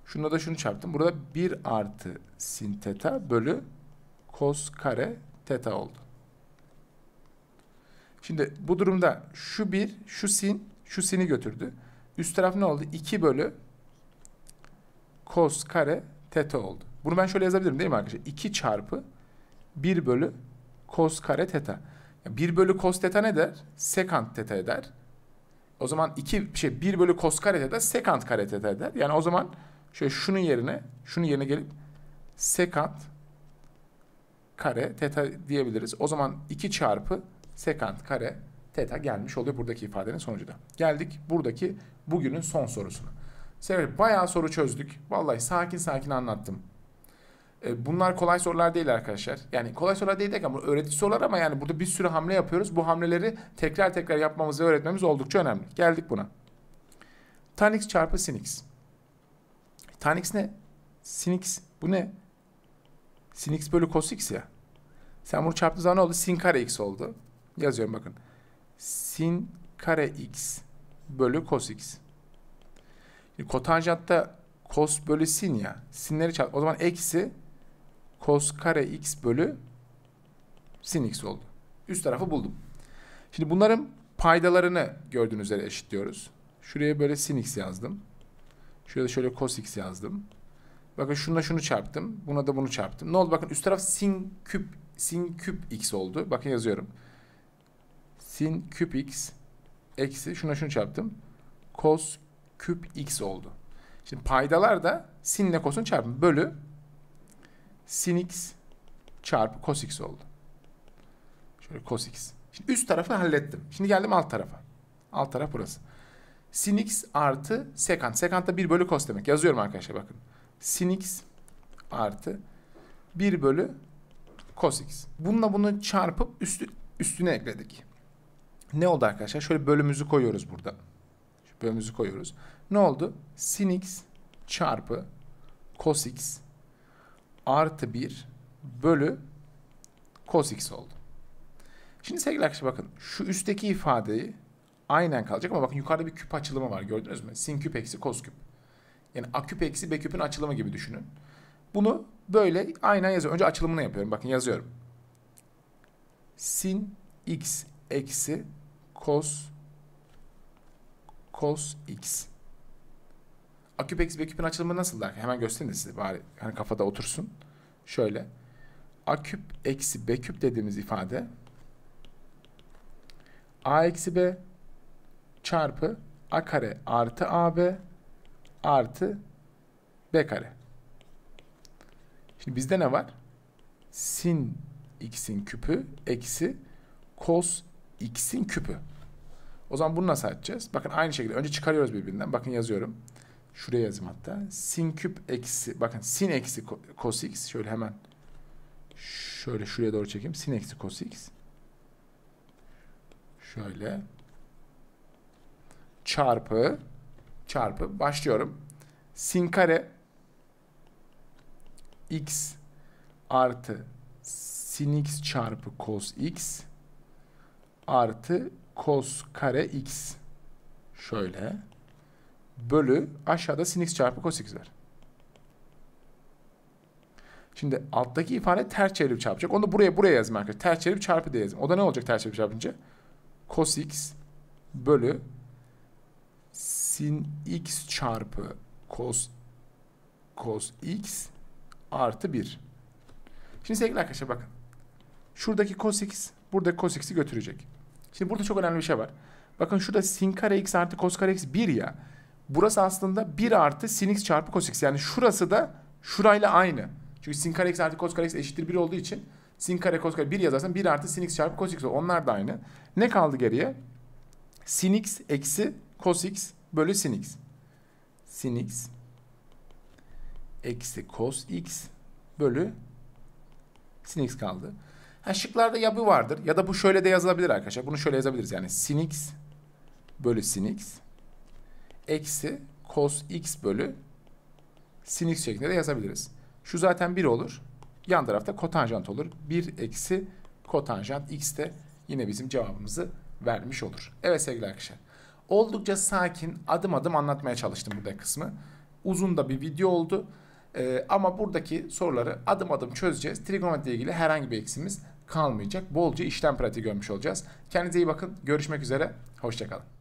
şunda da şunu çarptım. Burada 1 artı sin teta bölü Kos kare teta oldu. Şimdi bu durumda şu bir, şu sin, şu sini götürdü. Üst taraf ne oldu? 2 bölü kos kare teta oldu. Bunu ben şöyle yazabilirim değil mi arkadaşlar? 2 çarpı 1 bölü kos kare teta. 1 bölü kos teta ne der? Sekant teta eder. O zaman 2 şey 1 bölü kos kare teta sekant kare teta eder. Yani o zaman şöyle şunun yerine şunun yerine gelip sekant kare teta diyebiliriz. O zaman 2 çarpı sekant kare teta gelmiş oluyor buradaki ifadenin sonucu da. Geldik buradaki bugünün son sorusuna. Sevgili bayağı soru çözdük. Vallahi sakin sakin anlattım. E, bunlar kolay sorular değil arkadaşlar. Yani kolay sorular değil ama öğretici sorular ama yani burada bir sürü hamle yapıyoruz. Bu hamleleri tekrar tekrar yapmamız ve öğretmemiz oldukça önemli. Geldik buna. Tan x çarpı sin x. Tan x ne? Sin x. Bu ne? Sin x bölü cos x ya. Sen bunu çarptığın zaman ne oldu? Sin kare x oldu. Yazıyorum bakın. Sin kare x bölü cos x. Şimdi kotanjantta cos bölü sin ya. Sinleri çarp. O zaman eksi cos kare x bölü sin x oldu. Üst tarafı buldum. Şimdi bunların paydalarını gördüğünüz üzere eşitliyoruz. Şuraya böyle sin x yazdım. Şuraya da şöyle cos x yazdım. Bakın şununla şunu çarptım. Buna da bunu çarptım. Ne oldu? Bakın üst taraf sin küp sin küp x oldu. Bakın yazıyorum. Sin küp x eksi şuna şunu çarptım. Cos küp x oldu. Şimdi paydalar da sin ile cos'un çarpımı bölü sin x çarpı cos x oldu. Şöyle cos x. Şimdi üst tarafı hallettim. Şimdi geldim alt tarafa. Alt taraf burası. Sin x artı sekant. Sekant da 1 bölü cos demek. Yazıyorum arkadaşlar bakın. Sin x artı 1 bölü cos x. Bununla bunu çarpıp üstü, üstüne ekledik. Ne oldu arkadaşlar? Şöyle bölümümüzü koyuyoruz burada. Şu bölümümüzü koyuyoruz. Ne oldu? Sin x çarpı cos x artı 1 bölü cos x oldu. Şimdi sevgili arkadaşlar bakın şu üstteki ifadeyi aynen kalacak ama bakın yukarıda bir küp açılımı var gördünüz mü? Sin küp eksi cos küp. Yani a küp eksi b küpün açılımı gibi düşünün. Bunu böyle aynen yazıyorum. Önce açılımını yapıyorum. Bakın yazıyorum. Sin x eksi cos cos x. A küp eksi B küpün açılımı nasıl der? Hemen göstereyim de size bari hani kafada otursun. Şöyle. A küp eksi B küp dediğimiz ifade A eksi B çarpı A kare artı AB artı B kare. Şimdi bizde ne var? Sin x'in küpü eksi cos x'in küpü. O zaman bunu nasıl açacağız? Bakın aynı şekilde önce çıkarıyoruz birbirinden. Bakın yazıyorum. Şuraya yazayım hatta. Sin küp eksi bakın sin eksi cos x şöyle hemen şöyle şuraya doğru çekeyim. Sin eksi cos x şöyle çarpı çarpı başlıyorum. Sin kare x artı sin x çarpı cos x artı cos kare x şöyle bölü aşağıda sin x çarpı cos x var. Şimdi alttaki ifade ters çevirip çarpacak. Onu buraya buraya yazayım arkadaşlar. Ters çevirip çarpı diye yazayım. O da ne olacak ters çevirip çarpınca? Cos x bölü sin x çarpı cos cos x artı 1. Şimdi sevgili arkadaşlar bakın. Şuradaki cos x buradaki cos x'i götürecek. Şimdi burada çok önemli bir şey var. Bakın şurada sin kare x artı cos kare x 1 ya. Burası aslında 1 artı sin x çarpı cos x. Yani şurası da şurayla aynı. Çünkü sin kare x artı cos kare x eşittir 1 olduğu için sin kare cos kare 1 yazarsan 1 artı sin x çarpı cos x. Onlar da aynı. Ne kaldı geriye? Sin x eksi cos x bölü sin x. Sin x eksi cos x bölü sin x kaldı. Ha, şıklarda ya bu vardır ya da bu şöyle de yazılabilir arkadaşlar. Bunu şöyle yazabiliriz yani sin x bölü sin x eksi cos x bölü sin x şeklinde de yazabiliriz. Şu zaten 1 olur. Yan tarafta kotanjant olur. 1 eksi kotanjant x de yine bizim cevabımızı vermiş olur. Evet sevgili arkadaşlar. Oldukça sakin adım adım anlatmaya çalıştım burada kısmı. Uzun da bir video oldu. Ee, ama buradaki soruları adım adım çözeceğiz. Trigonometri ile ilgili herhangi bir eksimiz kalmayacak. Bolca işlem pratiği görmüş olacağız. Kendinize iyi bakın. Görüşmek üzere. Hoşçakalın.